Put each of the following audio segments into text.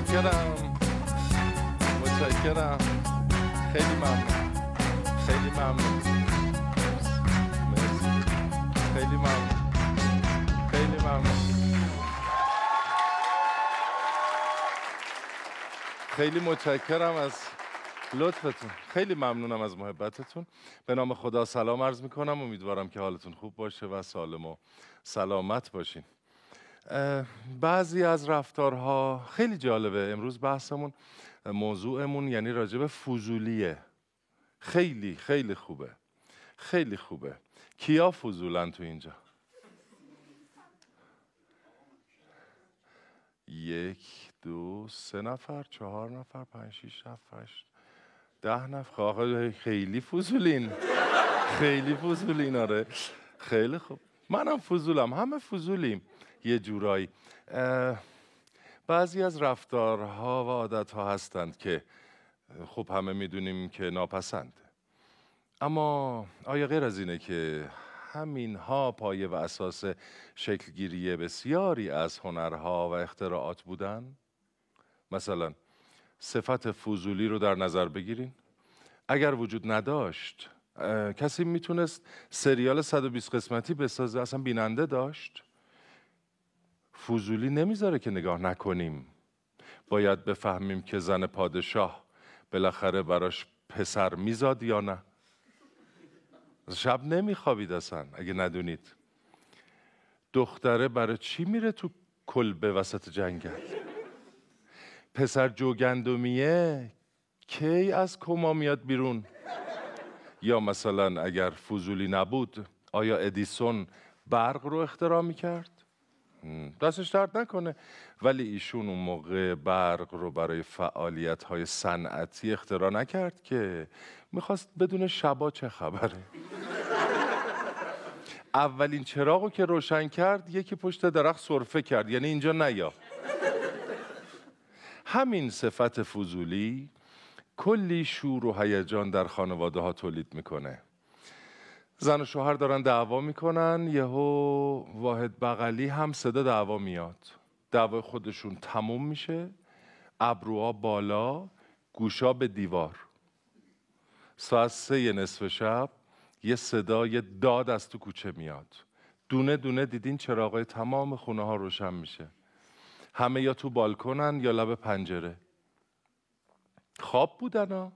متشکرم. متشکرم. خیلی ممنون. خیلی ممنون. مرسی. خیلی ممنون. خیلی ممنون. خیلی متشکرم از لطفتون. خیلی ممنونم از محبتتون. به نام خدا سلام عرض می‌کنم. امیدوارم که حالتون خوب باشه و سالم و سلامت باشین. بعضی از رفتارها خیلی جالبه. امروز بحثمون موضوعمون یعنی راجب فضولیه. خیلی خیلی خوبه. خیلی خوبه. کیا فضولن تو اینجا؟ یک دو سه نفر چهار نفر پنج شیش هفت هشت ده نفر. خیلی فضولین. خیلی فضولین آره. خیلی خوب. منم فضولم. همه فضولیم. یه جورایی. بعضی از رفتارها و عادتها هستند که خب همه می‌دونیم که ناپسند. اما آیا غیر از اینه که همین ها پایه و اساس شکلگیری بسیاری از هنرها و اختراعات بودن؟ مثلا صفت فضولی رو در نظر بگیرین. اگر وجود نداشت کسی می‌تونست سریال 120 قسمتی بسازه اصلا بیننده داشت؟ فضولی نمی‌ذاره که نگاه نکنیم. باید بفهمیم که زن پادشاه بالاخره براش پسر میزاد یا نه. شب نمیخوابید اصلا اگه ندونید. دختره برای چی میره تو کلبه وسط جنگل؟ پسر جوگندمیه کی از کما میاد بیرون؟ یا مثلا اگر فضولی نبود آیا ادیسون برق رو اختراع می‌کرد؟ دستش درد نکنه. ولی ایشون اون موقع برق رو برای فعالیت های صنعتی اختراع نکرد که می‌خواست بدون شبا چه خبره. اولین چراغ رو که روشن کرد یکی پشت درخت سرفه کرد. یعنی اینجا نیا. همین صفت فضولی کلی شور و هیجان در خانواده ها تولید می‌کنه. زن و شوهر دارن دعوا می‌کنن یهو واحد بغلی هم صدا دعوا میاد. دعوا خودشون تموم میشه ابروها بالا گوشا به دیوار. ساعت سه نصف شب یه صدای داد از تو کوچه میاد. دونه دونه دیدین چراغای تمام خونه ها روشن میشه. همه یا تو بالکنن یا لب پنجره. خواب بودن ها.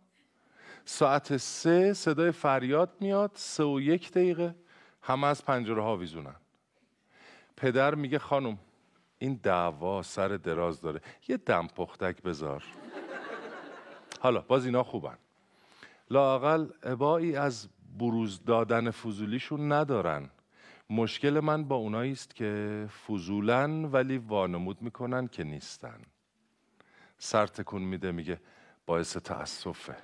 ساعت سه صدای فریاد میاد سه و یک دقیقه. همه از پنجره ها ویزونن پدر میگه خانم این دعوا سر دراز داره. یه دم پختک بذار. حالا باز اینا خوبن. لاقل عبایی از بروز دادن فضولیشون ندارن. مشکل من با اونایی است که فضولن ولی وانمود می‌کنن که نیستن. سر تکون میده میگه باعث تأسفه.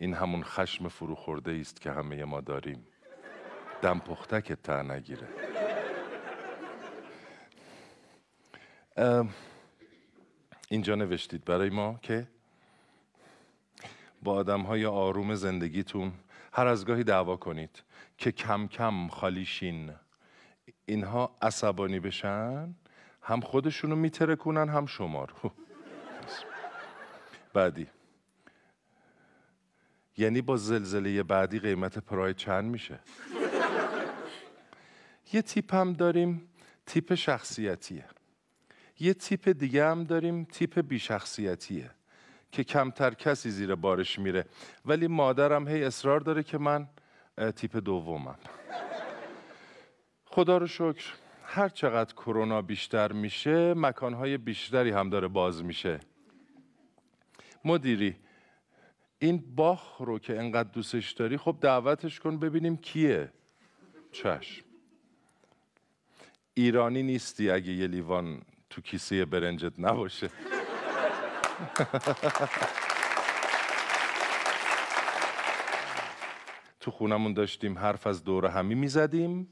این همون خشم فرو خورده است که همه ما داریم. دم پختک تا نگیره. اینجا نوشتید برای ما که با آدم های آروم زندگیتون هر از گاهی دعوا کنید که کم کم خالیشین اینها عصبانی بشن هم خودشونو میترکونن هم شما رو. بعدی. یعنی با زلزله بعدی قیمت پراید چند میشه؟ یه تیپ هم داریم تیپ شخصیتیه. یه تیپ دیگه هم داریم تیپ بیشخصیتیه که کمتر کسی زیر بارش میره. ولی مادرم هی اصرار داره که من تیپ دومم. خدا رو شکر هر چقدر کرونا بیشتر میشه مکانهای بیشتری هم داره باز میشه. مدیری این باخ رو که انقدر دوستش داری خب دعوتش کن ببینیم کیه. چشم. ایرانی نیستی اگه یه لیوان تو کیسه برنجت نباشه. تو خونمون داشتیم حرف از دور همی می‌زدیم.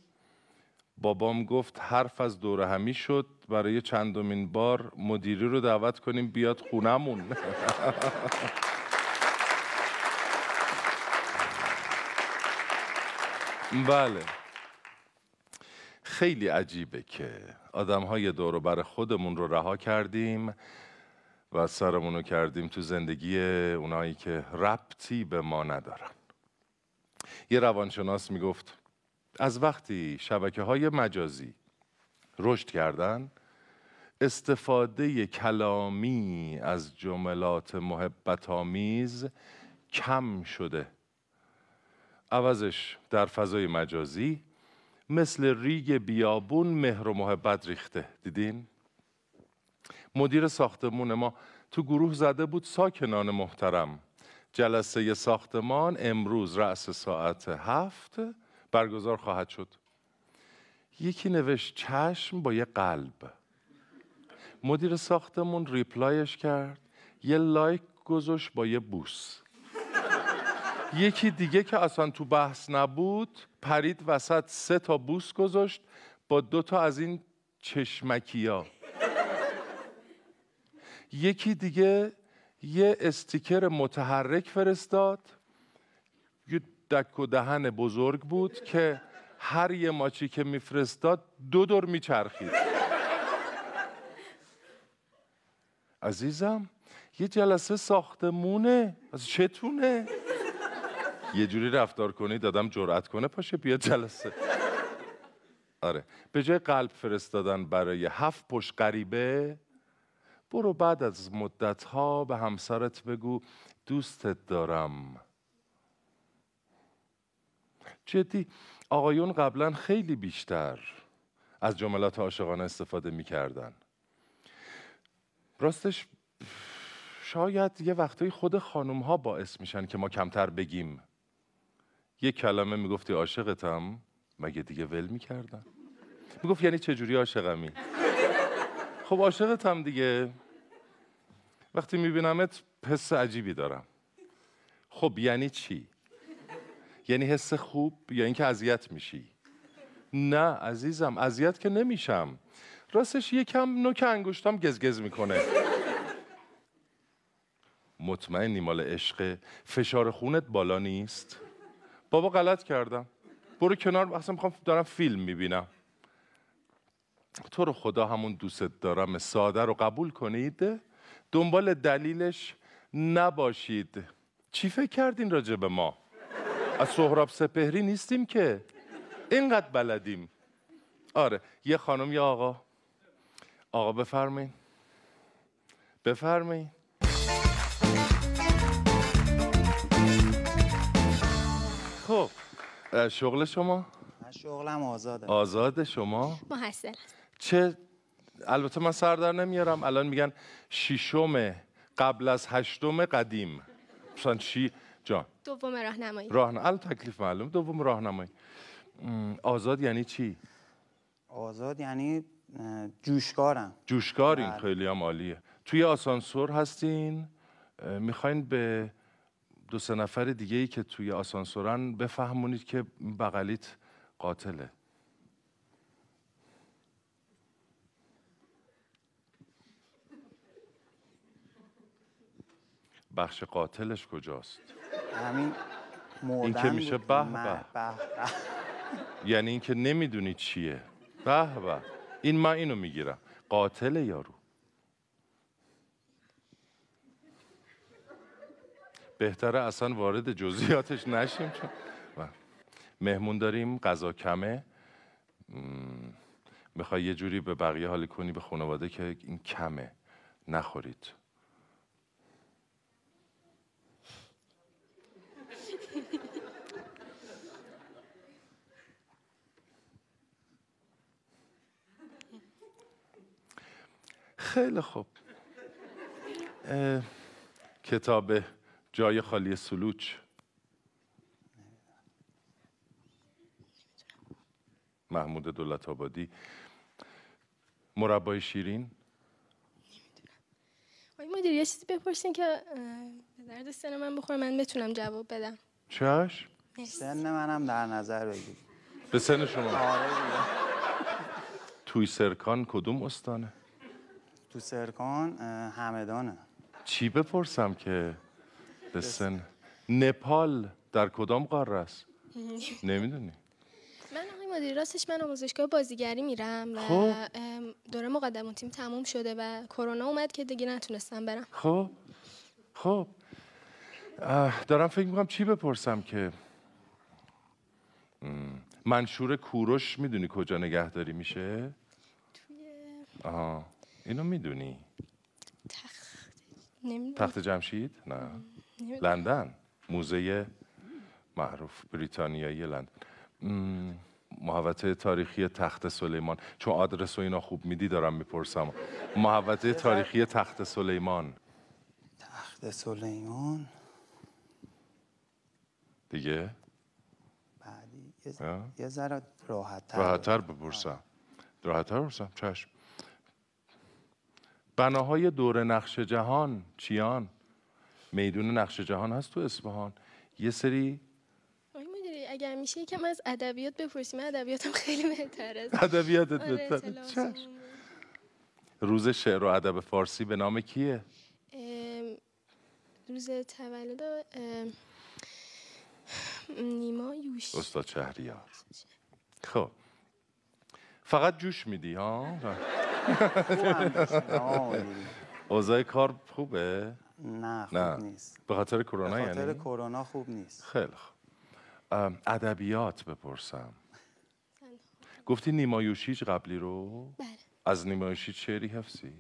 بابام گفت حرف از دور همی شد. برای چندمین بار مدیری رو دعوت کنیم بیاد خونمون. بله. خیلی عجیبه که آدم های دور بر خودمون رو رها کردیم و سرمونو کردیم تو زندگی اونایی که ربطی به ما ندارن. یه روانشناس می‌گفت از وقتی شبکه های مجازی رشد کردن استفاده کلامی از جملات محبت آمیز کم شده. عوضش در فضای مجازی مثل ریگ بیابون مهر و محبت ریخته. دیدین؟ مدیر ساختمون ما تو گروه زده بود ساکنان محترم. جلسه ساختمان امروز رأس ساعت هفت برگزار خواهد شد. یکی نوشت چشم با یه قلب. مدیر ساختمون reply ش کرد. یه like گذاشت با یه بوس. یکی دیگه که اصلا تو بحث نبود پرید وسط سه تا بوس گذاشت با دو تا از این چشمکیا یکی دیگه یه استیکر متحرک فرستاد. یه دک و دهن بزرگ بود که هر یه ماچی که میفرستاد دو دور میچرخید. عزیزم یه جلسه ساختمونه. از چتونه؟ یه جوری رفتار کنی دادم جرأت کنه پاشه بیا جلسه. آره. به جای قلب فرستادن برای هفت پشت غریبه برو بعد از مدت ها به همسرت بگو دوستت دارم. جدی آقایون قبلا خیلی بیشتر از جملات عاشقانه استفاده می‌کردن. راستش شاید یه وقتایی خود خانوم ها باعث میشن که ما کمتر بگیم. یه کلمه می‌گفتی عاشقتم؟ مگه دیگه ول می‌کردن می‌گفت یعنی چجوری عاشقمی؟ خب عاشقتم دیگه. وقتی میبینمت حس عجیبی دارم. خب یعنی چی؟ یعنی حس خوب یا اینکه اذیت میشی؟ نه عزیزم اذیت که نمیشم. راستش یکم نوک انگشتام گزگز می‌کنه. مطمئنی مال عشق؟ فشار خونت بالا نیست؟ بابا غلط کردم. برو کنار اصلا می‌خوام دارم فیلم می‌بینم. تو رو خدا همون دوست دارم. ساده رو قبول کنید. دنبال دلیلش نباشید. چی فکر کردین راجع به ما؟ از سهراب سپهری نیستیم که. اینقدر بلدیم. آره یه خانم یا آقا. آقا بفرمایین. بفرمایین. شغل شما؟ من شغلم آزاده. آزاد شما؟ محصل چه؟ البته من سر در نمیارم. الان میگن ششم قبل از هشتم قدیم. مثلا چی جان. دوم راهنمایی. راهنمایی الان تکلیف معلوم دوم راهنمایی. آزاد یعنی چی؟ آزاد یعنی جوشکارم. جوشکارین. بله. خیلی هم عالیه. توی آسانسور هستین؟ می‌خواین به دو سه نفر دیگه ای که توی آسانسورن بفهمونید که بغلیت قاتله. بخش قاتلش کجاست؟ همین مردن که میشه. به به. یعنی اینکه نمی‌دونی چیه. به به. این من اینو می‌گیرم. قاتل یارو. بهتره اصلا وارد جزئیاتش نشیم چون مهمون داریم غذا کمه. می‌خوای یه جوری به بقیه حال کنی به خانواده که این کمه. نخورید. خیلی خوب. اه، کتاب جای خالی سلوچ. محمود دولت آبادی. مربای شیرین. آقای مدیر یه چیزی بپرسین که به درد سن من بخوره من بتونم جواب بدم. چش. سن منم در نظر بگیر. به سن شما. آره. توی سرکان کدوم استانه؟ تو سرکان همدانه. چی بپرسم که؟ به سن. نپال در کدام قاره است؟ نمی‌دونی. من آقای مدیری راستش من آموزشگاه بازیگری میرم و خب. ام، دوره مقدماتیم تموم شده و کرونا اومد که دیگه نتونستم برم. خب. خب. دارم فکر می‌کنم چی بپرسم که؟ منشور کوروش می‌دونی کجا نگهداری میشه؟ آها. اینو می‌دونی. نمی‌دونم. تخت جمشید؟ نه. لندن موزه معروف بریتانیایی لندن. محوطه تاریخی تخت سلیمان. چون آدرس و اینا خوب میدی دارم می‌پرسم. محوطه تاریخی تخت سلیمان. تخت سلیمان. دیگه؟ بعدی یه, ذره راحت تر راحتتر بپرسم. راحتتر بپرسم. چشم. بناهای دور نقش جهان چیان؟ میدون نقش جهان هست تو اصفهان. یه سری اگر میشه یکم از ادبیات بپرسیم. من ادبیاتم خیلی بهتره. ادبیاتت آره، بهتره. روز شعر و ادب فارسی به نام کیه؟ روز تولد نیما یوش استاد شهریار. خب. فقط جوش میدی ها. اوضاع کار خوبه؟ نه خوب نه. نیست. به خاطر به کرونا خاطر یعنی؟ کرونا خوب نیست. خیلی خوب. ادبیات بپرسم. گفتی نیمایوشیج قبلی رو؟ بله. از نیمایوشیج شعری حفظی؟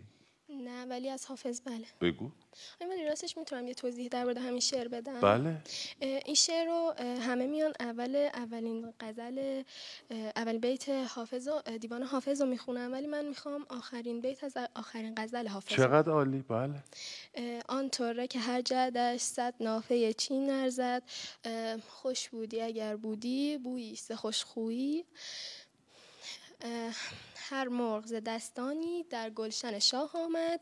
نه ولی از حافظ بله. بگو. آقای مدیری راستش می‌تونم یه توضیح در مورد همین شعر بدم؟ بله. این شعر رو همه میان اول اولین غزل اول بیت حافظ و دیوان حافظ رو می‌خونم ولی من می‌خوام آخرین بیت از آخرین غزل حافظ. چقدر عالی. بله. آن طوره که هر جدش صد نافه چین نرزد خوش بودی اگر بودی بویی ز خوشخویی اه، هر مرغ ز دستانی در گلشن شاه آمد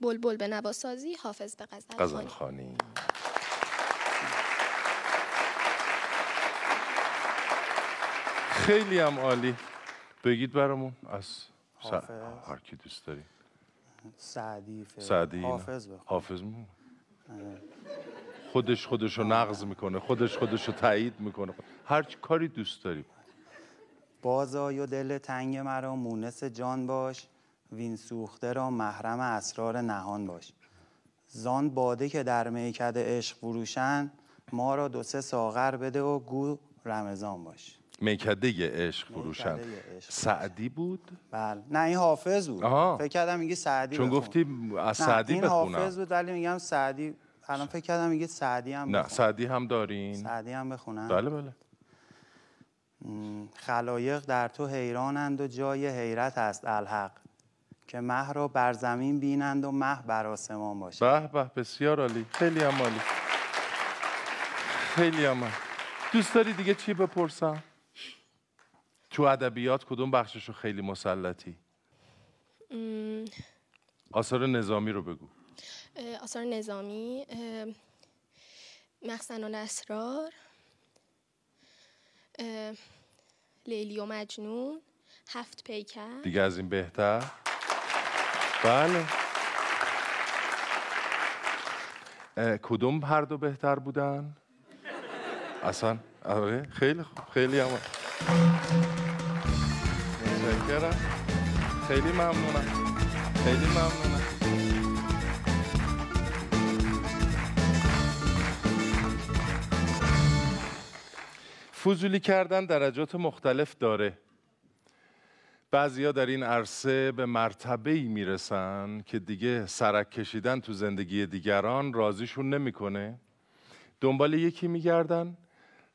بلبل به نواسازی حافظ به غزل. خانی خیلی هم عالی بگید برامون از حافظ. هر کی دوست داری سعدی. سعدی. حافظ بخون حافظ مون خودش خودش رو نقض می‌کنه خودش خودش رو تایید می‌کنه هر کاری دوست داری بازای و دل تنگ مرا مونس جان باش. وین سوخته را محرم اسرار نهان باش. زان باده که در میکده عشق فروشن ما را دو سه ساغر بده و گو رمضان باش. میکده عشق فروشن سعدی بود؟ بله. نه این حافظ بود. آها. فکر کردم میگه سعدی چون بخون. گفتی از نه، سعدی این حافظ بخونم بود ولی میگم سعدی الان فکر کردم میگه سعدی هم نه بخون. سعدی هم دارین. سعدی هم بخونم بله بله. خلایق در تو حیرانند و جای حیرت است الحق که مه را بر زمین بینند و مه بر آسمان باشد. به به بسیار عالی. خیلی هم عالی. خیلی هم عالی. دوست داری دیگه چی بپرسم؟ تو ادبیات کدوم بخششو خیلی مسلطی؟ آثار نظامی رو بگو. آثار نظامی مخزن الاسرار. لیلی و مجنون هفت پیکر. دیگه از این بهتر. بله. کدوم هر دو بهتر بودن؟ اصلا آره خیلی خوب خیلی هم. خیلی ممنونم. خیلی ممنونم. فضولی کردن درجات مختلف داره. بعضیا در این عرصه به مرتبه ای می‌رسن که دیگه سرک کشیدن تو زندگی دیگران راضیشون نمی‌کنه. دنبال یکی میگردن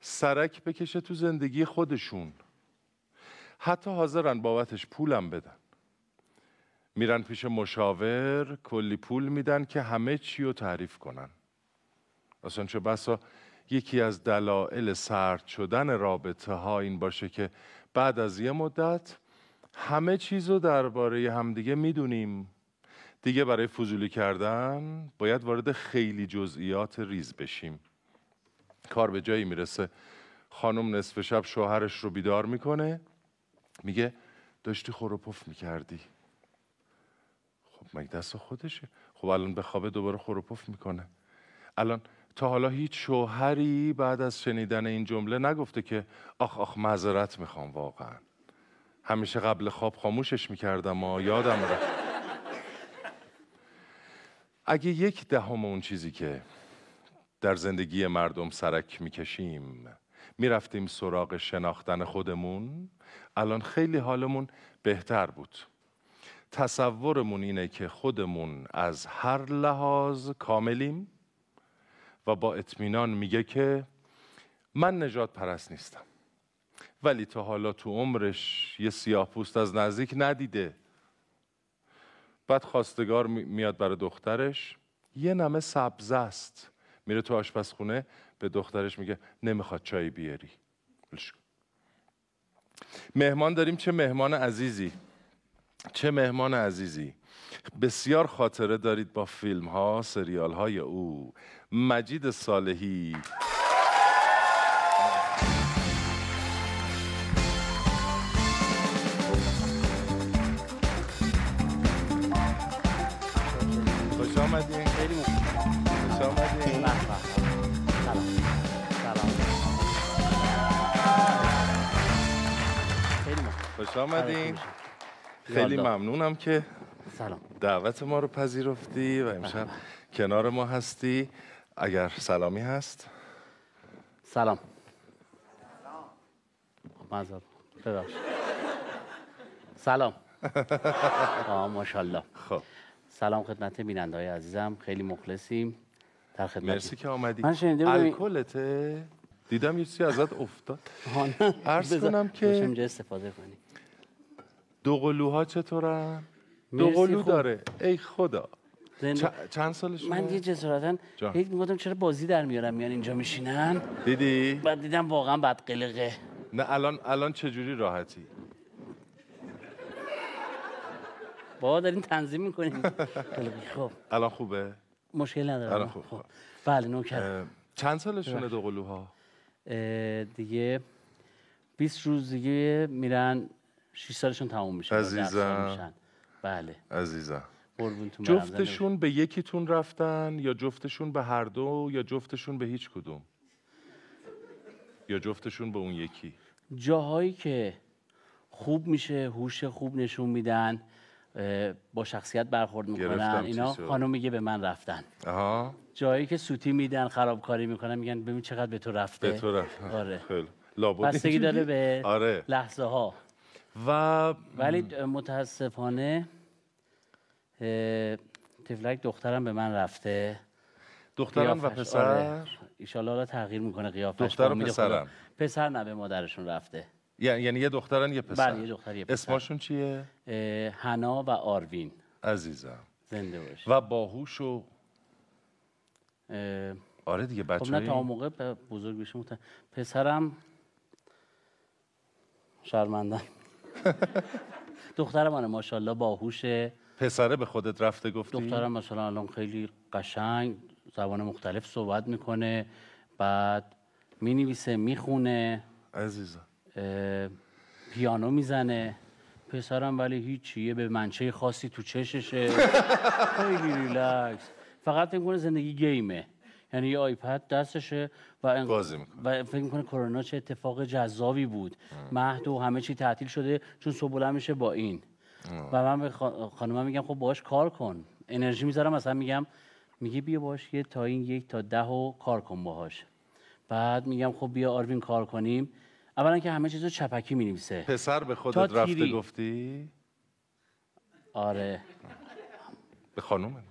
سرک بکشه تو زندگی خودشون. حتی حاضرن بابتش پولم بدن. میرن پیش مشاور کلی پول میدن که همه چی رو تعریف کنن. اصلا چه بسا یکی از دلایل سرد شدن رابطه ها این باشه که بعد از یه مدت همه چیز رو درباره همدیگه می‌دونیم. دیگه برای فضولی کردن باید وارد خیلی جزئیات ریز بشیم. کار به جایی می‌رسه. خانم نصف شب شوهرش رو بیدار می‌کنه. میگه داشتی خروپف می‌کردی. خب مگه دست خودشه؟ خب الان به خوابه دوباره خروپف می‌کنه. الان تا حالا هیچ شوهری بعد از شنیدن این جمله نگفته که آخ آخ معذرت می‌خوام واقعا. همیشه قبل خواب خاموشش می‌کردم و یادم رفت. اگه یک دهم اون چیزی که در زندگی مردم سرک می‌کشیم می‌رفتیم سراغ شناختن خودمون الان خیلی حالمون بهتر بود. تصورمون اینه که خودمون از هر لحاظ کاملیم. و با اطمینان میگه که من نجات پرست نیستم. ولی تا حالا تو عمرش یه سیاه پوست از نزدیک ندیده. بعد خواستگار میاد برای دخترش. یه نمه سبزه است. میره تو آشپزخونه به دخترش میگه نمی‌خواد چای بیاری. مهمان داریم. چه مهمان عزیزی؟ چه مهمان عزیزی؟ بسیار خاطره دارید با فیلم ها سریال های او. مجید صالحی. خوش آمدین. خیلی خوش آمدین. سلام. سلام. خیلی خوش آمدین. خیلی. ممنونم که سلام. دعوت ما رو پذیرفتی و امشب کنار ما هستی. اگر سلامی هست. سلام. معذرت ببخشید. سلام. آه ماشاءالله. خب. سلام خدمت بیننده های عزیزم. خیلی مخلصیم در خدمت مرسی که آمدی. من شنیده الکلته؟ دیدم یه چیزی ازت افتاد. عرض کنم که- بذار اینجا استفاده کنی. دو قلوها چطورن؟ دو مرسی، قلو خوب. داره. ای خدا. چند سالشونه من یه جسارتا. فکر می‌کردم چرا بازی در میارم؟ میان اینجا میشینن؟ دیدی؟ بعد دیدم واقعا بد قلقه نه الان الان چجوری راحتی؟ بابا دارین تنظیم می‌کنین؟ خب الان خوبه؟ مشکل ندارم. الان خوب، خوب. بله نوکر چند سالشونه دو قلوها؟ دیگه 20 روز دیگه میرن 6 سالشون تموم میشه. عزیزم. بله. عزیزم. جفتشون به یکیتون رفتن یا جفتشون به هر دو یا جفتشون به هیچ کدوم؟ یا جفتشون به اون یکی؟ جاهایی که خوب میشه هوش خوب نشون میدن با شخصیت برخورد می‌کنن اینا. خانم میگه به من رفتن. آها. جایی که سوتی میدن خرابکاری می‌کنن میگن ببین چقدر به تو رفته. به تو رفتن آره. بستگی داره؟ به آره. لحظه ها و ولی متاسفانه تفلک دخترم به من رفته. دختران و پسر؟ آره. ایشالله حالا تغییر می‌کنه قیافش دختر و. پسرن؟ پسر نه به مادرشون رفته. یعنی یه دخترن یه پسر؟ بله یه دختر یه پسر. اسمشون چیه؟ حنا و آروین. عزیزم. زنده باش. و باهوش و آره دیگه خب نه بچه تا اون موقع بزرگ بشه مت- پسرم شرمندم دخترم آره ماشاءالله باهوشه. پسره به خودت رفته گفتی؟ دخترم مثلا الان خیلی قشنگ زبان مختلف صحبت می‌کنه بعد می‌نویسه می‌خونه عزیزم. پیانو می‌زنه. پسرم ولی هیچیه به منچه خاصی تو چششه. خیلی ریلکس. فقط فکر می‌کنه زندگی گیمه. یعنی یه آیپد دستشه و انق- بازی می‌کنه. و فکر می‌کنه کرونا چه اتفاق جذابی بود. مهد و همه چی تعطیل شده چون صبح میشه با این. و من به خا- خانومم میگم خب باش کار کن. انرژی می‌ذارم مثلا میگم میگه بیا باش یه تا این یک تا ده و کار کن باهاش. بعد میگم خب بیا آروین کار کنیم. اولا که همه چیز رو چپکی می‌نویسه. پسر به خودت رفته تیری. گفتی؟ آره. به خانومه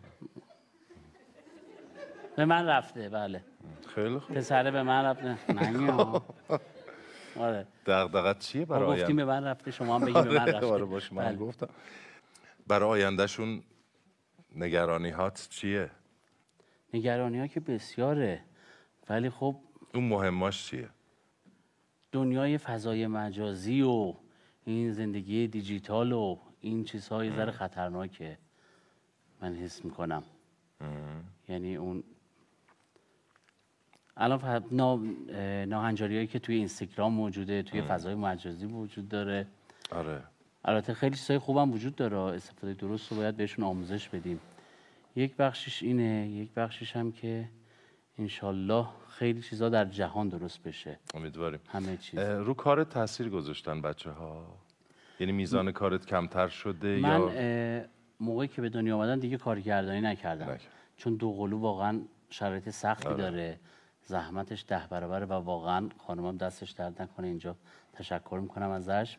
به من رفته بله. خیلی خوب. پسره به من رفته. نه. آره. دغدغت چیه برای گفتیم آینده؟ به من رفته شما هم بگیم به من آره رفته. آره باش من بله. گفتم. برای آیندهشون نگرانی هات چیه؟ نگرانی ها که بسیاره. ولی خب اون مهماش چیه؟ دنیای فضای مجازی و این زندگی دیجیتال و این چیزهای ذره خطرناکه من حس می‌کنم. یعنی اون الان. ناهنجاری هایی که توی اینستاگرام موجوده توی فضای مجازی وجود داره. آره. البته خیلی چیزای خوبم وجود داره. استفاده درست رو باید بهشون آموزش بدیم. یک بخشش اینه یک بخشش هم که انشالله خیلی چیزا در جهان درست بشه. امیدواریم. همه چیز. رو کارت تاثیر گذاشتن بچه ها یعنی میزان کارت کمتر شده من یا موقعی که به دنیا آمدم دیگه کارگردانی نکردم. نکرد. چون دو قلو واقعا شرایط سختی آره. داره. زحمتش ده برابره و واقعا خانمم دستش درد نکنه اینجا تشکر می‌کنم ازش.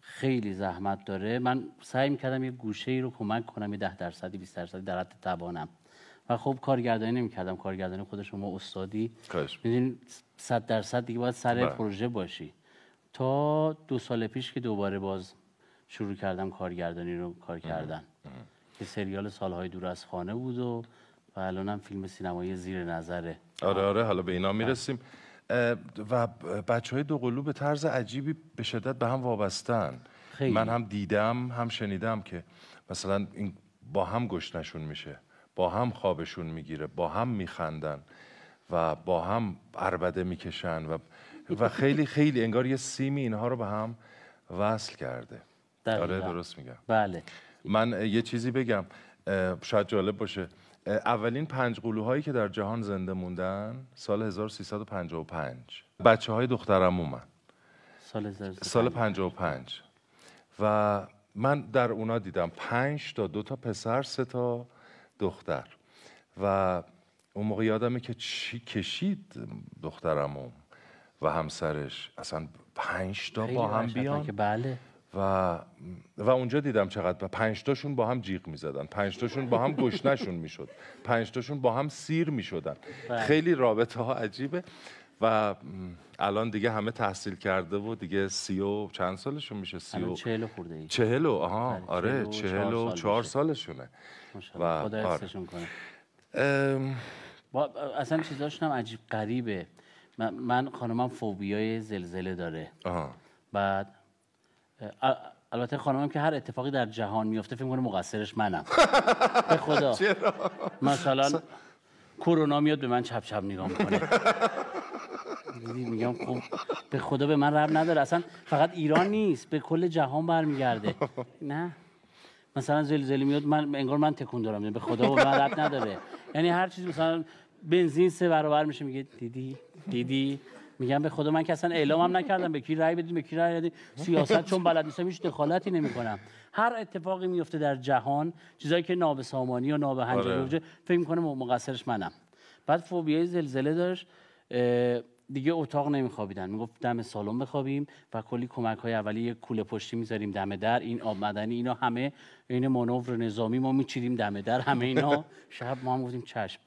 خیلی زحمت داره. من سعی می‌کردم یه گوشه ای رو کمک کنم یه ده درصدی 20 درصدی در حد توانم. و خب کارگردانی نمی‌کردم. کارگردانی خود شما استادی. می‌دونی صد درصد دیگه باید سر بله. پروژه باشی. تا دو سال پیش که دوباره باز شروع کردم کارگردانی رو کار کردن. که سریال سالهای دور از خانه بود و و الانم فیلم سینمایی زیر نظره. آره آره حالا به اینا می‌رسیم. اه، و بچه های دوقلو به طرز عجیبی به شدت به هم وابستن. خیلی. من هم دیدم هم شنیدم که مثلا این با هم گشنشون میشه با هم خوابشون می‌گیره با هم میخندن و با هم عربده می‌کشن و و خیلی خیلی انگار یه سیمی اینها رو به هم وصل کرده. دقیقاً. آره درست میگم. بله. من یه چیزی بگم. شاید جالب باشه. اولین پنج قلوهایی که در جهان زنده موندن سال 1355 بچه های دخترمومن سال 1300 سال 55 و من در اونا دیدم پنج تا دو تا پسر سه تا دختر. و اون موقع یادمه که چی کشید دخترمون و همسرش. اصلا پنج تا با هم. بیان. بله. و و اونجا دیدم چقدر و پنج تاشون با هم جیغ می‌زدن. پنج تاشون با هم گشنشون می‌شد. پنج تاشون با هم سیر می‌شدن. بله. خیلی رابطه ها عجیبه. و الان دیگه همه تحصیل کرده و دیگه سی و چند سالشون میشه؟ سی و چهل خورده ای. چهل و آها بله، آره چهل و چهار و. سالشونه. و- خدا آره. حفظشون کنه. ام، با اصلا چیزاشون هم عجیب غریبه. من, من خانمم فوبیای زلزله داره. آها. بعد البته خانمم که هر اتفاقی در جهان میفته فکر کنه مقصرش منم. به خدا. مثلا کرونا میاد به من چپ چپ نگاه می‌کنه. میگم خب به خدا به من رب نداره. اصلا فقط ایران نیست به کل جهان برمیگرده. نه. مثلا زلزله میاد من انگار من تکون دارم. به خدا به من رب نداره. یعنی هر چیز مثلا بنزین سه برابر میشه. میگه دیدی دیدی. میگم به خدا من که اصلا اعلامم نکردم. به کی رأی بدیم به کی رأی ندیم سیاست چون بلد نیستم هیچ دخالتی نمی‌کنم. هر اتفاقی میفته در جهان چیزایی که نابسامانی و نابهنجاری آره. فکر می‌کنه مقصرش منم. بعد فوبیای زلزله داشت. دیگه اتاق نمیخوابیدن. می‌گفت دم سالن بخوابیم و کلی کمک های اولی یک کوله پشتی می‌ذاریم دم در. این آب مدنی اینا همه این مانور نظامی ما میچیدیم دم در همه اینا. شب ما هم گفتیم چشم.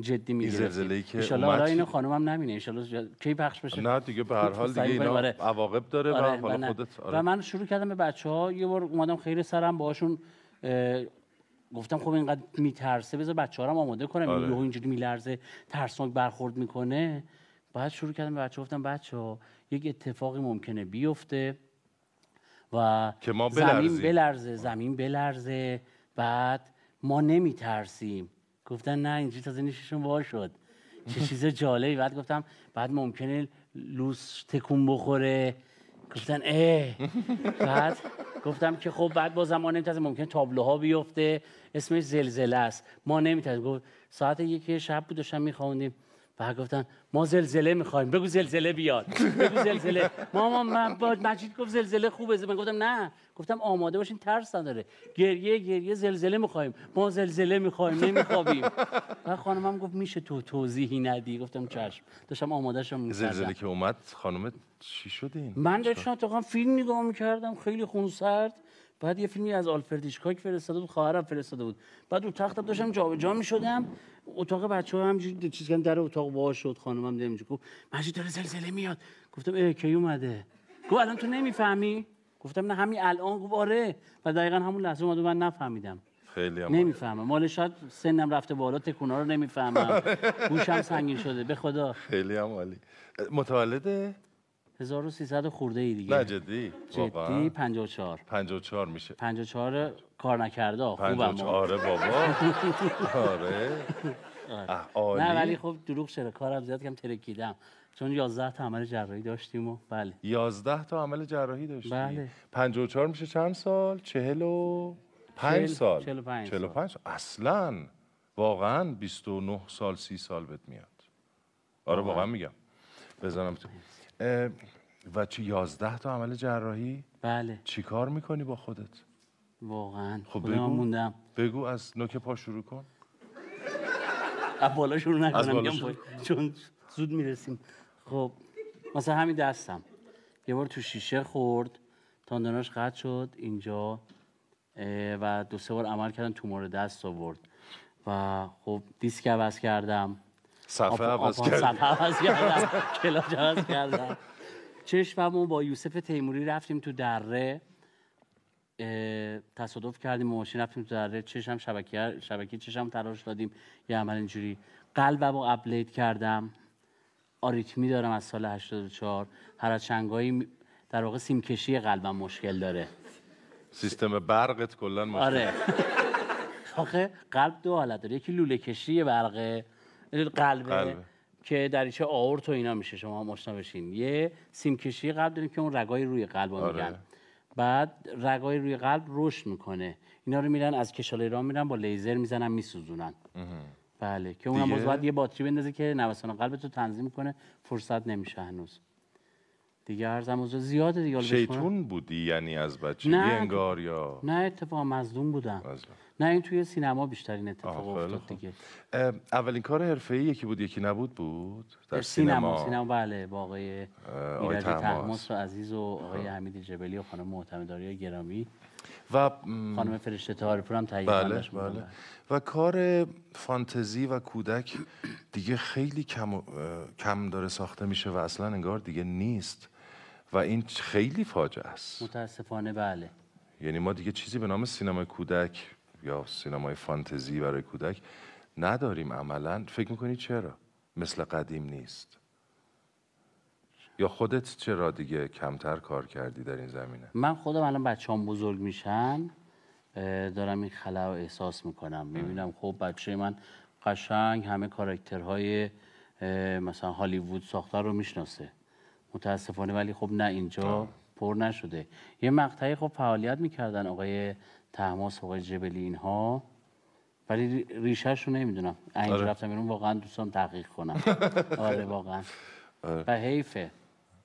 جدی که انشالله اومد حالا اینو؟ خانومم نبینه انشالله کی پخش بشه نه دیگه به هر حال دیگه اینا. عواقب داره و آره، حالا نه. خودت و آره. من شروع کردم به بچه ها یه بار اومدم خیر سرم باشون گفتم خب اینقدر میترسه بذار بچه ها رو آماده کنم آره. یهو اینجوری میلرزه ترسناک برخورد می‌کنه بعد شروع کردم به بچه گفتم بچه ها یک اتفاقی ممکنه بیفته و که ما زمین بلرزیم. بلرزه زمین بلرزه بعد ما نمیترسیم گفتن نه اینجوری تازه نیششون وا شد. چه چیز جالبی. بعد گفتم بعد ممکنه لوس تکون بخوره. گفتن اه. بعد گفتم که خب بعد با زمان نمیترسه ممکنه تابلوها بیفته. اسمش زلزله است. ما نمیترسیم. گفت ساعت یکی شب بود داشتم میخواندیم بعد گفتن ما زلزله می‌خوایم. بگو زلزله بیاد. بگو زلزله. ماما من با مجید گفت زلزله خوبه. من گفتم نه. گفتم آماده باشین ترس نداره. گریه گریه زلزله می‌خوایم. ما زلزله می‌خوایم نمیخوابیم. و خانمم گفت میشه تو توضیحی ندی؟ گفتم چشم. داشتم آمادهشم زلزله می‌کردم که اومد خانم چی شدین؟ من داشتم اتفاقا فیلم نگاه می‌کردم خیلی خونسرد. بعد یه فیلمی از آلفرد هیچکاک فرستاده بود خواهرم فرستاده بود. بعد رو تختم داشتم جابجا می‌شدم. اتاق بچه ها همینجوری چیز کردم در اتاق وا شد خانمم اینجوری گفت مجید داره زلزله میاد. گفتم اه کی اومده؟ گفت الان تو نمی‌فهمی؟ گفتم نه همین الان. گفت آره. و دقیقا همون لحظه اومد و من نفهمیدم. خیلی هم نمی‌فهمم. مال شاید سنم رفته بالا تکونا رو نمی‌فهمم. گوشم سنگین شده. به خدا. خیلی هم عالی. متولد 1300 خورده ای دیگه. نه جدی؟ جدی واقعا. 54 54 میشه. 54 کار نکرده خوبم 54 ها. آره بابا. آره. عالی. نه ولی خب دروغ چرا کارم زیاد کم ترکیدم. چون 11 تا عمل جراحی داشتیم و بله. 11 تا عمل جراحی داشتی؟ بله. 54 میشه چند سال؟ 40 و 5 چهل- سال. 45 سال. 45 سال. اصلا. واقعا 29 سال 30 سال بهت میاد. آره واقعا میگم. بزنم تو اه، و چی 11 تا عمل جراحی؟ بله. چی کار می‌کنی با خودت؟ واقعا. خب خودم بگو. موندم. بگو از نوک پا شروع کن. از بالا شروع از نکنم بالا میگم شروع. پای- چون زود می‌رسیم. خب مثلا همین دستم. یه بار تو شیشه خورد تاندناش قطع شد اینجا اه، و دو سه بار عمل کردن تومور دست آورد. و خب دیسک عوض کردم. صفحه عوض کردم. کلاج عوض کردم. چشممو با یوسف تیموری رفتیم تو دره. تصادف کردیم ماشین رفتیم تو دره. چشم شبکه شبکه چشم تراش دادیم. یه عمل اینجوری. قلبمو ابلیت کردم. آریتمی دارم از سال 84 هر از چنگایی در واقع سیمکشی قلبم مشکل داره. سیستم برقت کلا مشکل. آره. آخه قلب دو حالت داره. یکی لوله کشی برقه. قلبه قلبه. که دریچه آورت و اینا میشه شما هم آشنا بشین یه سیم کشی قلب داریم که اون رگای روی قلب آره. میگن بعد رگای روی قلب رشد می‌کنه اینا رو میرن از کشال ایران میرن با لیزر می‌زنن میسوزونن بله که اونم؟ باز باید یه باتری بندازه که نوسان قلبت رو تنظیم کنه فرصت نمیشه هنوز دیگه ارزم موضوع زیاده دیگه. شیطون بودی یعنی از بچگی نه. انگار یا؟ نه اتفاقا مظلوم بودم. از- نه این توی سینما بیشتر این اتفاق افتاد. دیگه. اولین کار حرفه‌ای یکی بود یکی نبود؟ بود. در سینما سینما, بله با آقای طهماسب. تحماس و عزیز و آقای حمید جبلی و خانم معتمداری گرامی. و خانم فرشته طاهرپور هم تهیه بله. بله. و کار فانتزی و کودک دیگه خیلی کم, کم داره ساخته میشه و اصلا انگار دیگه نیست. و این خیلی فاجعه است. متاسفانه بله. یعنی ما دیگه چیزی به نام سینمای کودک یا سینمای فانتزی برای کودک نداریم عملا. فکر می‌کنی چرا؟ مثل قدیم نیست. یا خودت چرا دیگه کمتر کار کردی در این زمینه؟ من خودم الان بچه‌ام بزرگ میشن دارم این خلا رو احساس می‌کنم. می‌بینم خب بچه من قشنگ همه کاراکترهای مثلا هالیوود ساخته رو می‌شناسه. متاسفانه ولی خب نه اینجا پر نشده. یه مقطعی خب فعالیت می‌کردن آقای تحماس آقای جبلی اینها. ولی ری- ریشهش رو نمی‌دونم. اینجا آره. رفتم بیرون واقعا دوستان تحقیق کنم آره. واقعا. و حیفه.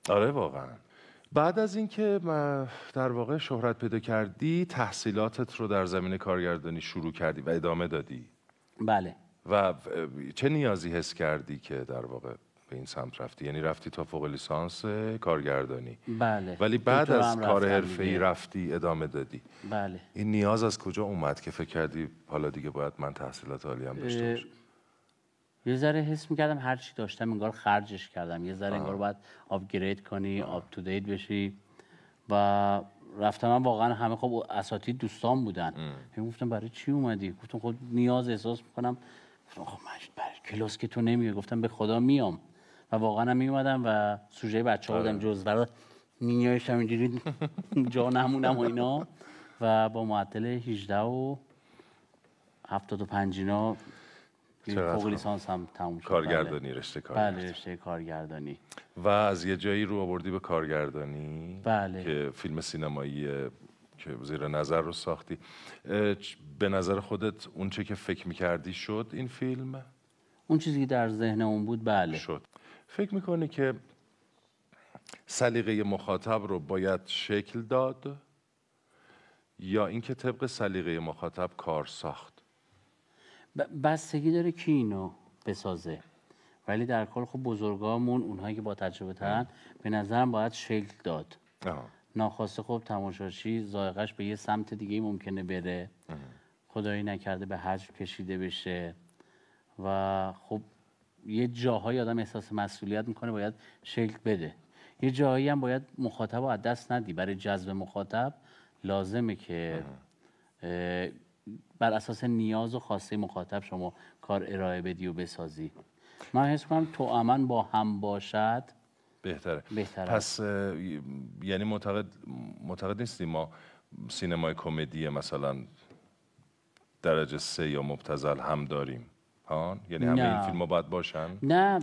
آره واقعا. بعد از اینکه در واقع شهرت پیدا کردی تحصیلاتت رو در زمینه کارگردانی شروع کردی و ادامه دادی. بله. و چه نیازی حس کردی که در واقع به این سمت رفتی. یعنی رفتی تا فوق لیسانس کارگردانی. بله. ولی بعد از کار حرفه‌ای. رفتی ادامه دادی. بله. این نیاز از کجا اومد که فکر کردی حالا دیگه باید من تحصیلات عالی هم داشته باشم؟ یه ذره حس می‌کردم هر چی داشتم انگار خرجش کردم. یه ذره انگار باید آپگرید کنی آپ تو دیت بشی. و رفتم من واقعا همه خب اساتید دوستان بودن. من گفتم برای چی اومدی؟ گفتم خب نیاز احساس می‌کنم. خب من برای کلاس که تو نمیای گفتم به خدا میام. و واقعا هم میومدم و سوژه بچه ها بودم جز برای مینیایشم اینجوری جا نمونم و اینا. و با معدل 18 و 75 اینا فوق. لیسانس هم تموم شد. کارگردانی رشته بله, کارگردانی. بله رشته کارگردانی. و از یه جایی رو آوردی به کارگردانی؟ بله. که فیلم سینمایی که زیر نظر رو ساختی. به نظر خودت اون چه که فکر می‌کردی شد این فیلم؟ اون چیزی که در ذهن اون بود بله. شد. فکر می‌کنی که سلیقه مخاطب رو باید شکل داد یا اینکه طبق سلیقه مخاطب کار ساخت؟ بستگی داره کی اینو بسازه. ولی در کل خب بزرگامون اونهایی که با تجربه ترن به نظرم باید شکل داد. ناخواسته خب تماشاچی زایقش به یه سمت دیگه ممکنه بره. خدایی نکرده به حجم کشیده بشه. و خب یه جاهایی آدم احساس مسئولیت می‌کنه باید شکل بده. یه جاهایی هم باید مخاطب رو از دست ندی. برای جذب مخاطب لازمه که بر اساس نیاز و خواسته مخاطب شما کار ارائه بدی و بسازی. من حس کنم تو امن با هم باشد بهتره. بهتره. پس یعنی معتقد معتقد نیستیم ما سینمای کمدی مثلا درجه سه یا مبتذل هم داریم؟ ها یعنی همه این. فیلم ها باید باشن؟ نه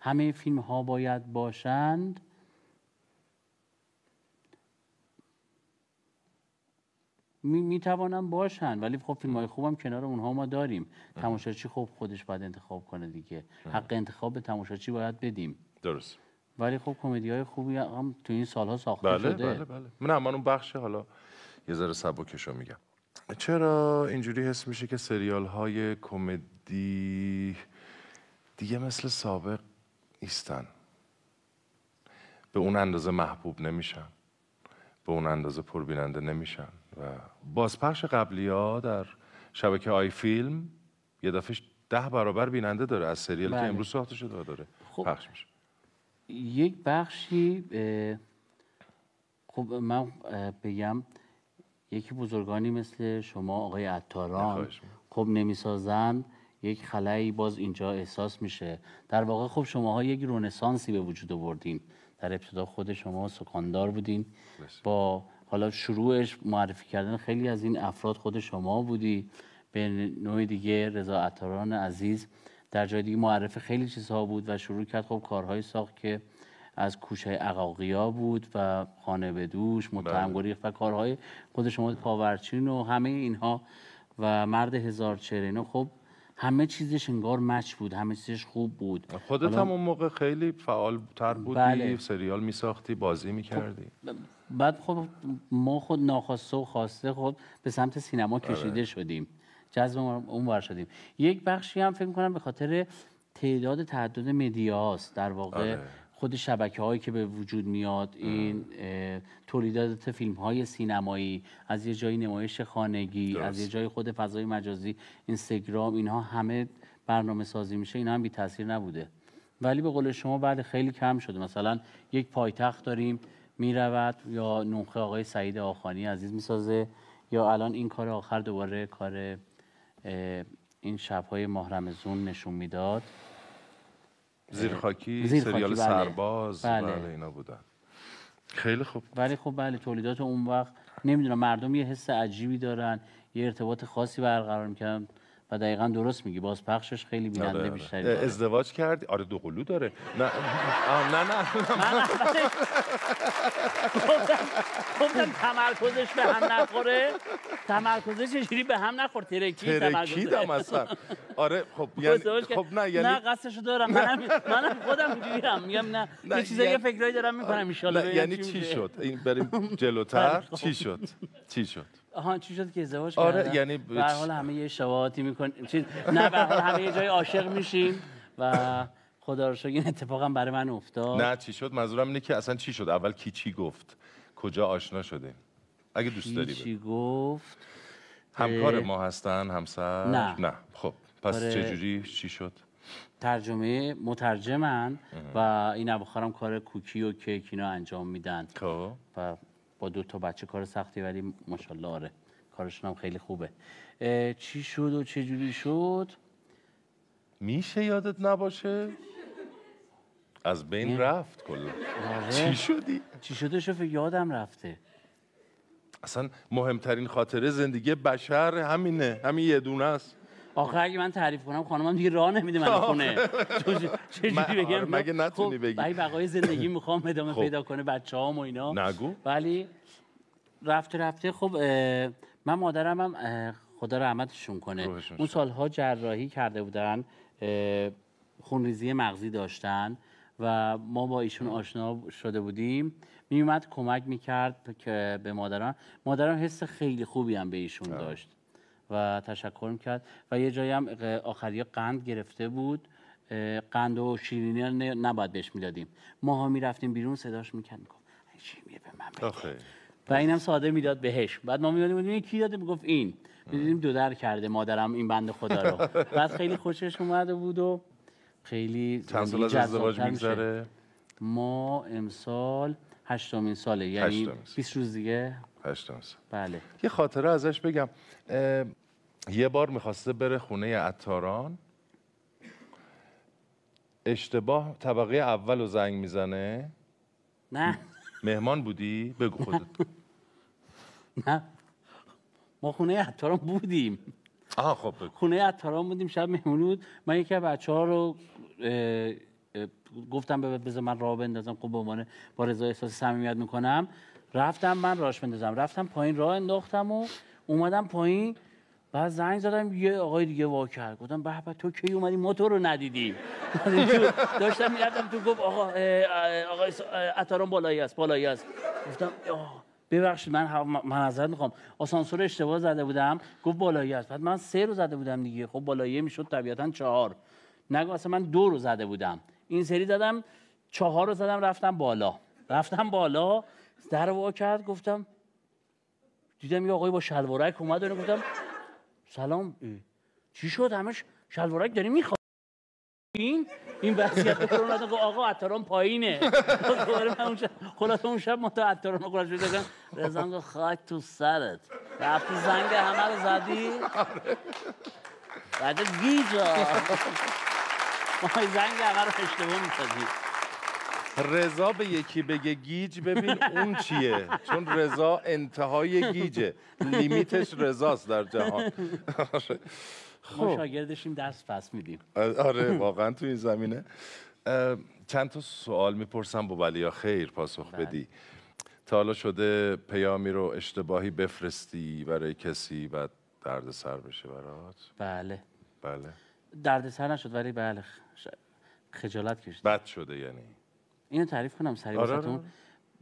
همه فیلم ها باید باشند. می, می توانن باشن ولی خب فیلم های خوبم کنار اونها ما داریم. تماشاچی خب خودش باید انتخاب کنه دیگه. حق انتخاب به تماشاچی باید بدیم. درست. ولی خب کمدی های خوبی هم تو این سالها ساخته بله شده. بله بله. من اما اون بخش حالا یه ذره سبکشو میگم. چرا اینجوری حس میشه که سریال های کمدی دیگه مثل سابق نیستن؟ به اون اندازه محبوب نمیشن. به اون اندازه پربیننده نمیشن. و بازپخش قبلی ها در شبکه آی فیلم یه دفعه ده برابر بیننده داره. از سریالی که بله. امروز ساخته شده و داره. خب. پخش میشه. یک بخشی خب من بگم یکی بزرگانی مثل شما آقای عطاران. خب نمی‌سازن یک خلایی باز اینجا احساس میشه. در واقع خب شماها یک رونسانسی به وجود آوردین. در ابتدا خود شما سکاندار بودین. با حالا شروعش معرفی کردن خیلی از این افراد خود شما بودی. به نوع دیگه رضا عطاران عزیز در جای دیگه معرف خیلی چیزها بود و شروع کرد خب کارهای ساخت که از کوچه عقاقیا بود و خانه به دوش متهم گریخت و کارهای خود شما پاورچین و همه اینها و مرد هزار چهره اینا خب همه چیزش انگار مچ بود همه چیزش خوب بود خودت هم اون موقع خیلی فعال تر بودی بله. سریال میساختی بازی می‌کردی بعد خب ما خود ناخواسته و خواسته خب به سمت سینما آره. کشیده شدیم جذب اون ور شدیم یک بخشی هم فکر می‌کنم به خاطر تعداد تعدد مدیاست در واقع آره. خود شبکه هایی که به وجود میاد این تولیدات فیلم های سینمایی از یه جایی نمایش خانگی از درست. یه جای خود فضای مجازی اینستاگرام اینها همه برنامه سازی میشه اینا هم بی تاثیر نبوده. ولی به قول شما بعد خیلی کم شده. مثلا یک پایتخت داریم می‌رود یا نوخه آقای سعید آخانی عزیز می‌سازه یا الان این کار آخر دوباره کار این شبهای ماه رمزون نشون می‌داد. زیرخاکی زیرخاکی، سریال بله. سرباز بله. بله. اینا بودن خیلی خوب ولی خب بله تولیدات اون وقت نمی‌دونم مردم یه حس عجیبی دارن یه ارتباط خاصی برقرار می‌کنن و دقیقا درست میگی باز پخشش خیلی بیننده آره، آره. بیشتری. ازدواج کردی آره دو قلو داره نه آه، نه نه گفتم تمرکزش به هم نخوره؟ تمرکزش چجوری به هم نخور. ترکی ترکیدم اصلا. آره خب یعنی خب نه نه یعنی قصدشو دارم. منم منم خودم اینجوری هم میگم نه, نه، یه چیزایی یعنی- فکرایی دارم می‌کنم ان نه یعنی چی شد؟ این بریم جلوتر. خب. چی شد؟ چی شد؟ آها چی شد که ازدواج آره،؟ یعنی به هر حال همه یه اشتباهاتی می‌کنیم. چیز نه به هر حال همه یه جای عاشق میشیم و خدا رو شکر این اتفاقا برای من افتاد. نه چی شد؟ منظورم اینه که اصلا چی شد؟ اول کی چی گفت؟ کجا آشنا شدین؟ اگه دوست داری چی. گفت؟ همکار ما هستن همسر؟ نه. نه. خب پس آره. چجوری؟ چی شد؟ ترجمه مترجمن و این اواخرم کار کوکی و کیک اینا انجام میدن. خب. و با دو تا بچه کار سختی ولی ماشاءالله آره. کارشون هم خیلی خوبه. چی شد و چه جوری شد؟ میشه یادت نباشه؟ از بین رفت کلا. آره. چی شدی؟ چی شده شو یادم رفته. اصلا مهمترین خاطره زندگی بشر همینه. همین یه دونه است. آخه اگه من تعریف کنم خانمم دیگه راه نمیده من خونه. چه- چجوری بگم؟ آره، مگه نتونی خب، بگی؟ برای بقای زندگی می‌خوام ادامه خب. پیدا کنه بچه و اینا. نگو. ولی رفته رفته خب من مادرم هم خدا رحمتشون کنه. اون. سالها جراحی کرده بودن. خونریزی مغزی داشتن و ما با ایشون آشنا شده بودیم. میومد کمک می‌کرد که به مادرم مادرم حس خیلی خوبی هم به ایشون داشت و تشکر می‌کرد. و یه جایی هم اه، آخریا قند گرفته بود. قند و شیرینی نباید بهش می‌دادیم. ماها می‌رفتیم بیرون صداش می‌کرد. می‌گفت چی میگه به من بده و اینم ساده می‌داد بهش. بعد ما می‌دادیم کی داده؟ می‌گفت این. می‌دیدیم دو در کرده مادرم این بند خدا رو. بعد خیلی خوشش اومده بود و خیلی چند سال از ازدواج. میگذره؟ ما امسال هشتمین ساله یعنی هشتمین سال. 20 روز دیگه. هشتم سال. بله. یه خاطره ازش بگم. یه بار می‌خواسته بره خونه عطاران. اشتباه طبقه اول رو زنگ می‌زنه. نه. مهمان بودی؟ بگو خودت. نه. ما خونه عطاران بودیم. آها خب خونه عطاران بودیم شب مهمونی بود من یکی از بچه ها رو اه، اه، گفتم به- بذار من راه بندازم. خب به عنوان با رضا احساس صمیمیت می‌کنم. رفتم من راش بندازم. رفتم پایین راه انداختم و اومدم پایین. بعد زنگ زدم یه آقای دیگه وا کرد. گفتم به به تو کی اومدی؟ موتور رو ندیدی داشتم می‌رفتم تو گفت آقا آقای عطاران بالایی است بالایی است. گفتم آه، ببخشید من من معذرت می‌خوام. آسانسور اشتباه زده بودم گفت بالایی است. بعد من سه رو زده بودم دیگه. خب بالایی می‌شد طبیعتا چهار. نگو اصلا من دو رو زده بودم. این سری زدم چهار رو زدم رفتم بالا. رفتم بالا در وا کرد گفتم دیدم یه آقای با شلوارک اومد و گفتم سلام. چی شد؟ همش شلوارک داری می‌خواد این این وضعیت رو نداد گفت آقا عطاران پایینه. دوباره اون شب اون شب ما تا عطاران رو خلاص شد رضا گفت خاک تو سرت. رفتی زنگ همه رو زدی؟ بعد گیجا ما زنگ همه رو اشتباه می‌زدی رضا به یکی بگه گیج ببین اون چیه. چون رضا انتهای گیجه. لیمیتش رضاست در جهان. ما شاگردشیم درس پس میدیم. آره واقعا تو این زمینه. چند تا سوال می‌پرسم با ولی یا خیر پاسخ بدی. تا حالا شده پیامی رو اشتباهی بفرستی برای کسی بعد درد سر بشه برات؟ بله. بله. درد سر نشد ولی بله خجالت کشید بد شده یعنی؟ اینو تعریف کنم سریع آره، واسهتون. آره.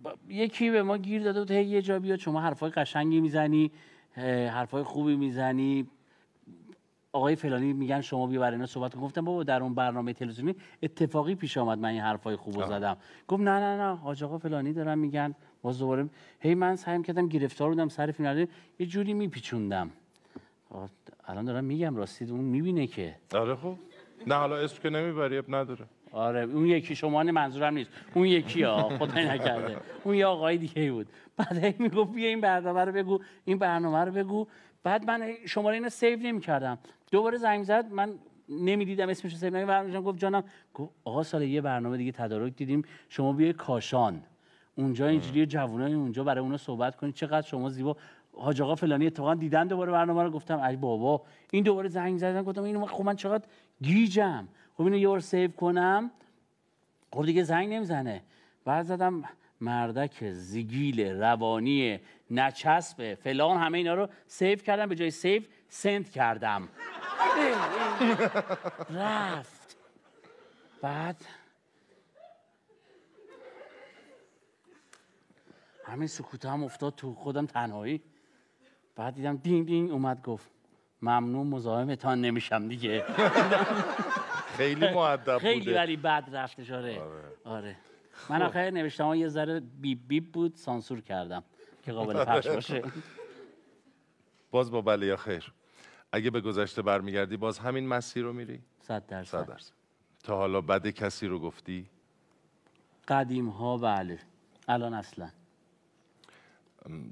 با- یکی به ما گیر داده بود هی یه جا بیاد شما حرفای قشنگی می‌زنی حرفای خوبی می‌زنی آقای فلانی میگن شما بیا برای اینا صحبت کن. گفتم بابا در اون برنامه تلویزیونی اتفاقی پیش آمد. من این حرفای خوبو زدم. گفت نه نه نه. حاج آقا فلانی دارن میگن. باز دوباره هی من سعی کردم گرفتار بودم سر فیلم یه جوری میپیچوندم. الان دارم میگم راستی اون می‌بینه که. آره خب. نه حالا اسم که نمی‌بری اب نداره. آره اون یکی شما منظورم نیست. اون یکی ها خدای نکرده. اون یه آقای دیگه بود. بعد هی می‌گفت بیا این برنامه رو بگو این برنامه رو بگو. بعد من شماره اینو save نمی کردم دوباره زنگ زد من نمی‌دیدم اسمش رو save نمی‌کردم گفت جانم گفت آقا سال یه برنامه دیگه تدارک دیدیم شما بیای کاشان. اونجا اینجوری جوونای اونجا برای اونا صحبت کنید چقدر شما زیبا. حاج آقا فلانی اتفاقا دیدن دوباره برنامه رو گفتم ای بابا. این دوباره زنگ زدن گفتم اینو خب من چقدر گیجم. خب اینو یه بار save کنم. خب دیگه زنگ نمی‌زنه. بعد زدم مردک زیگیل روانی نچسبه. فلان همه اینا رو save کردم به جای save send کردم. رفت. بعد همین سکوت هم افتاد تو خودم تنهایی. بعد دیدم دینگ دینگ اومد گفت ممنون مزاحمتان نمیشم دیگه. خیلی مؤدب خیلی ولی بد رفتش آره. آره. من آخر نوشتم یه ذره بیب بیب بود سانسور کردم. که قابل پخش باشه. باز با بله یا خیر. اگه به گذشته برمیگردی باز همین مسیر رو میری؟ صد صد درصد. درصد تا حالا بد کسی رو گفتی؟ قدیم ها بله. الان اصلا.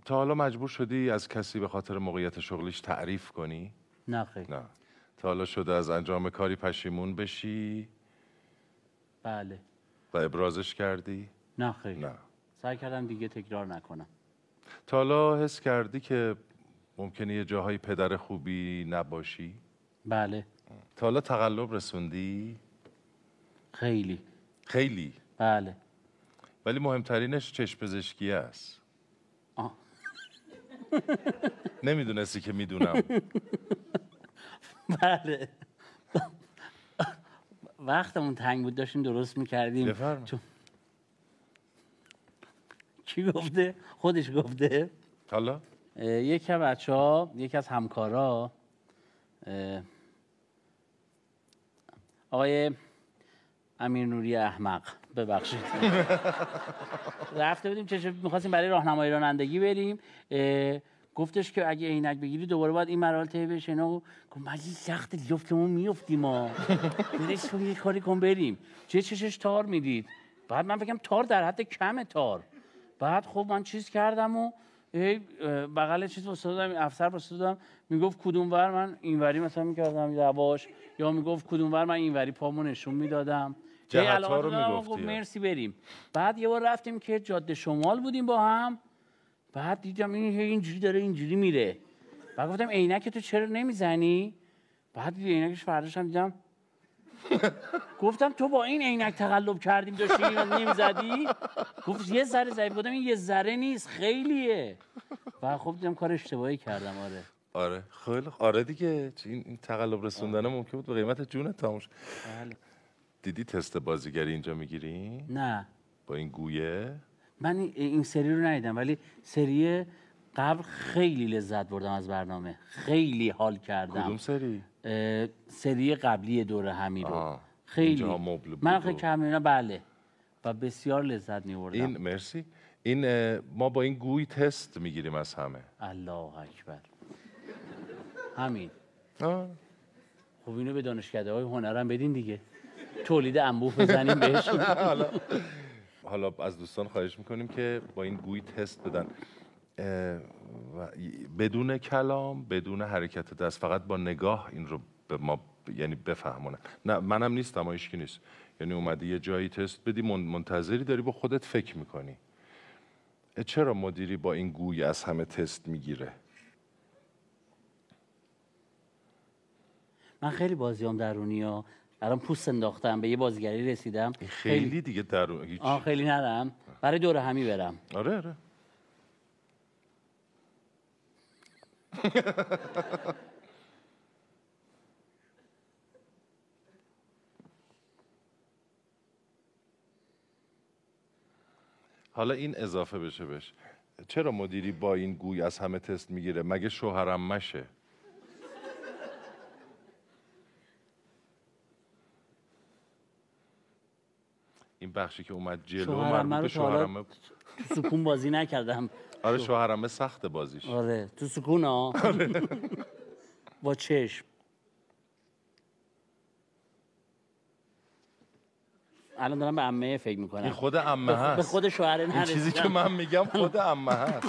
تا حالا مجبور شدی از کسی به خاطر موقعیت شغلیش تعریف کنی؟ نه خیر. نه. تا حالا شده از انجام کاری پشیمون بشی؟ بله. و ابرازش کردی؟ نه خیر. نه. سعی کردم دیگه تکرار نکنم. تا حالا حس کردی که ممکنه یه جاهای پدر خوبی نباشی؟ بله. تا حالا تقلب رسوندی؟ خیلی. خیلی؟ بله. ولی مهمترینش چشم پزشکی است. آه. نمی‌دونستی که می‌دونم. بله. وقتمون تنگ بود داشتیم درست می‌کردیم. بفرما. کی گفته؟ خودش گفته. حالا؟ یکی از بچه ها یکی از همکارا آقای امیر نوری احمق. ببخشید. رفته بودیم چه می‌خواستیم برای راهنمایی رانندگی بریم. گفتش که اگه عینک بگیری دوباره باید این مراحل طی بشه. اینا گفت این سخت جفتمون میفتیم ما برش یه کاری کن بریم. چه چشش تار می‌دید. بعد من بگم تار در حد کم تار. بعد خب من چیز کردم و بغل چیز واسه افسر واسه دادم می‌گفت کدوم ور من اینوری مثلا می‌کردم یواش یا می‌گفت کدوم ور من اینوری پامو نشون می‌دادم. جهت‌ها علامت رو دادم و می‌گفتی. گفت مرسی بریم. بعد یه بار رفتیم که جاده شمال بودیم با هم. بعد دیدم این اینجوری داره اینجوری میره. بعد گفتم عینک تو چرا نمی‌زنی؟ بعد دید عینکش فرداش هم دیدم گفتم تو با این عینک تقلب کردیم داشتی نمی‌زدی؟ گفت یه ذره ضعیف. گفتم این یه ذره نیست خیلیه. و خب دیدم کار اشتباهی کردم آره. آره. خیلی آره دیگه. این, تقلب رسوندن ممکن بود به قیمت جون تموش بله. دیدی تست بازیگری اینجا می‌گیری؟ نه. با این گویه؟ من این- سری رو ندیدم ولی سری قبل خیلی لذت بردم از برنامه. خیلی حال کردم. کدوم سری؟ سری قبلی دوره همی رو. آه، خیلی. من خیلی کم اینا بله. و بسیار لذت می‌بردم. این مرسی. این ما با این گوی تست می‌گیریم از همه. الله اکبر. همین. آه. خب اینو به دانشکده های هنرم بدین دیگه. تولید انبوه بزنیم بهش حالا از دوستان خواهش می‌کنیم که با این گوی تست بدن. و بدون کلام بدون حرکت دست فقط با نگاه این رو به ما یعنی بفهمونن. نه منم نیستم هیچکی نیست. یعنی اومدی یه جایی تست بدی من- منتظری داری با خودت فکر می‌کنی. چرا مدیری با این گوی از همه تست می‌گیره؟ من خیلی بازیام درونی ها. الان پوست انداختم به یه بازیگری رسیدم. این خیلی دیگه در هیچ. آه خیلی ندارم برای دوره همی برم. آره آره. حالا این اضافه بشه بش چرا مدیری با این گوی از همه تست می‌گیره؟ مگه شوهرم مشه؟ این بخشی که اومد جلو شوهرم مربوط رو به تا حالا شوهرمه تو سکون بازی نکردم. آره شوهرمه سخت بازیش. آره تو سکون ها با چشم. الان دارم به عمه فکر این می‌کنم خود عمه به هست. خود شوهر این چیزی که من میگم خود عمه هست.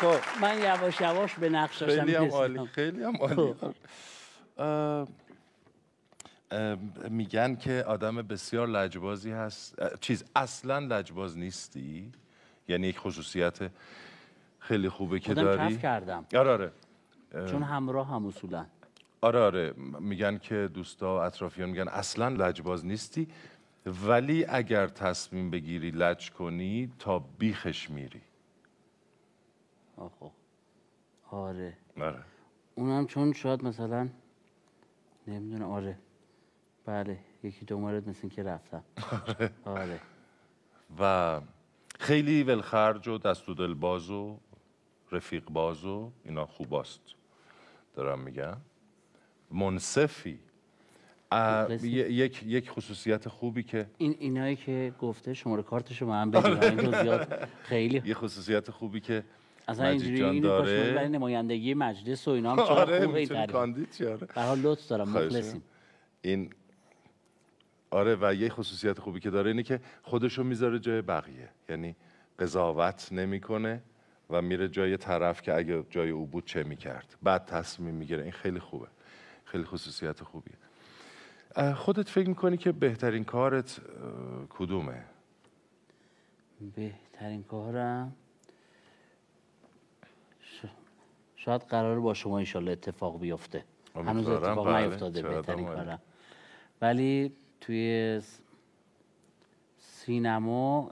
خب من یواش یواش به نقش داشتم خیلی هم. عالی خیلی هم عالی. اه، میگن که آدم بسیار لجبازی هست. چیز اصلا لجباز نیستی؟ یعنی یک خصوصیت خیلی خوبه که داری؟ کردم. آره آره. چون همراه هم اصولا. آره آره. میگن که دوستا و اطرافیان میگن اصلا لجباز نیستی ولی اگر تصمیم بگیری لج کنی تا بیخش میری. آخو. آره. آره. اونم چون شاید مثلا نمی‌دونم آره. بله یکی دو مورد مثل این که رفتم. آره. و خیلی ولخرج و دست و دل باز و رفیق باز و اینا خوباست دارم میگم. منصفی. یک یک خصوصیت خوبی که این اینایی که گفته شماره کارتشو من بدید این جزئیات خیلی یه خصوصیت خوبی که اصلا اینجوری اینو باشه برای داره نمایندگی مجلس و اینا هم آره خوبه این می‌تونی کاندید چی، آره. به حال لطف دارم مخلصیم. این آره و یه خصوصیت خوبی که داره اینه که خودشو می‌ذاره جای بقیه. یعنی قضاوت نمی‌کنه و میره جای طرف که اگه جای او بود چه می‌کرد. بعد تصمیم می‌گیره. این خیلی خوبه. خیلی خصوصیت خوبیه. خودت فکر می‌کنی که بهترین کارت کدومه؟ بهترین کارم؟ شاید قرار با شما انشالله اتفاق بیفته. هنوز اتفاق بله. نیفتاده بهترین. کارم. ولی توی سینما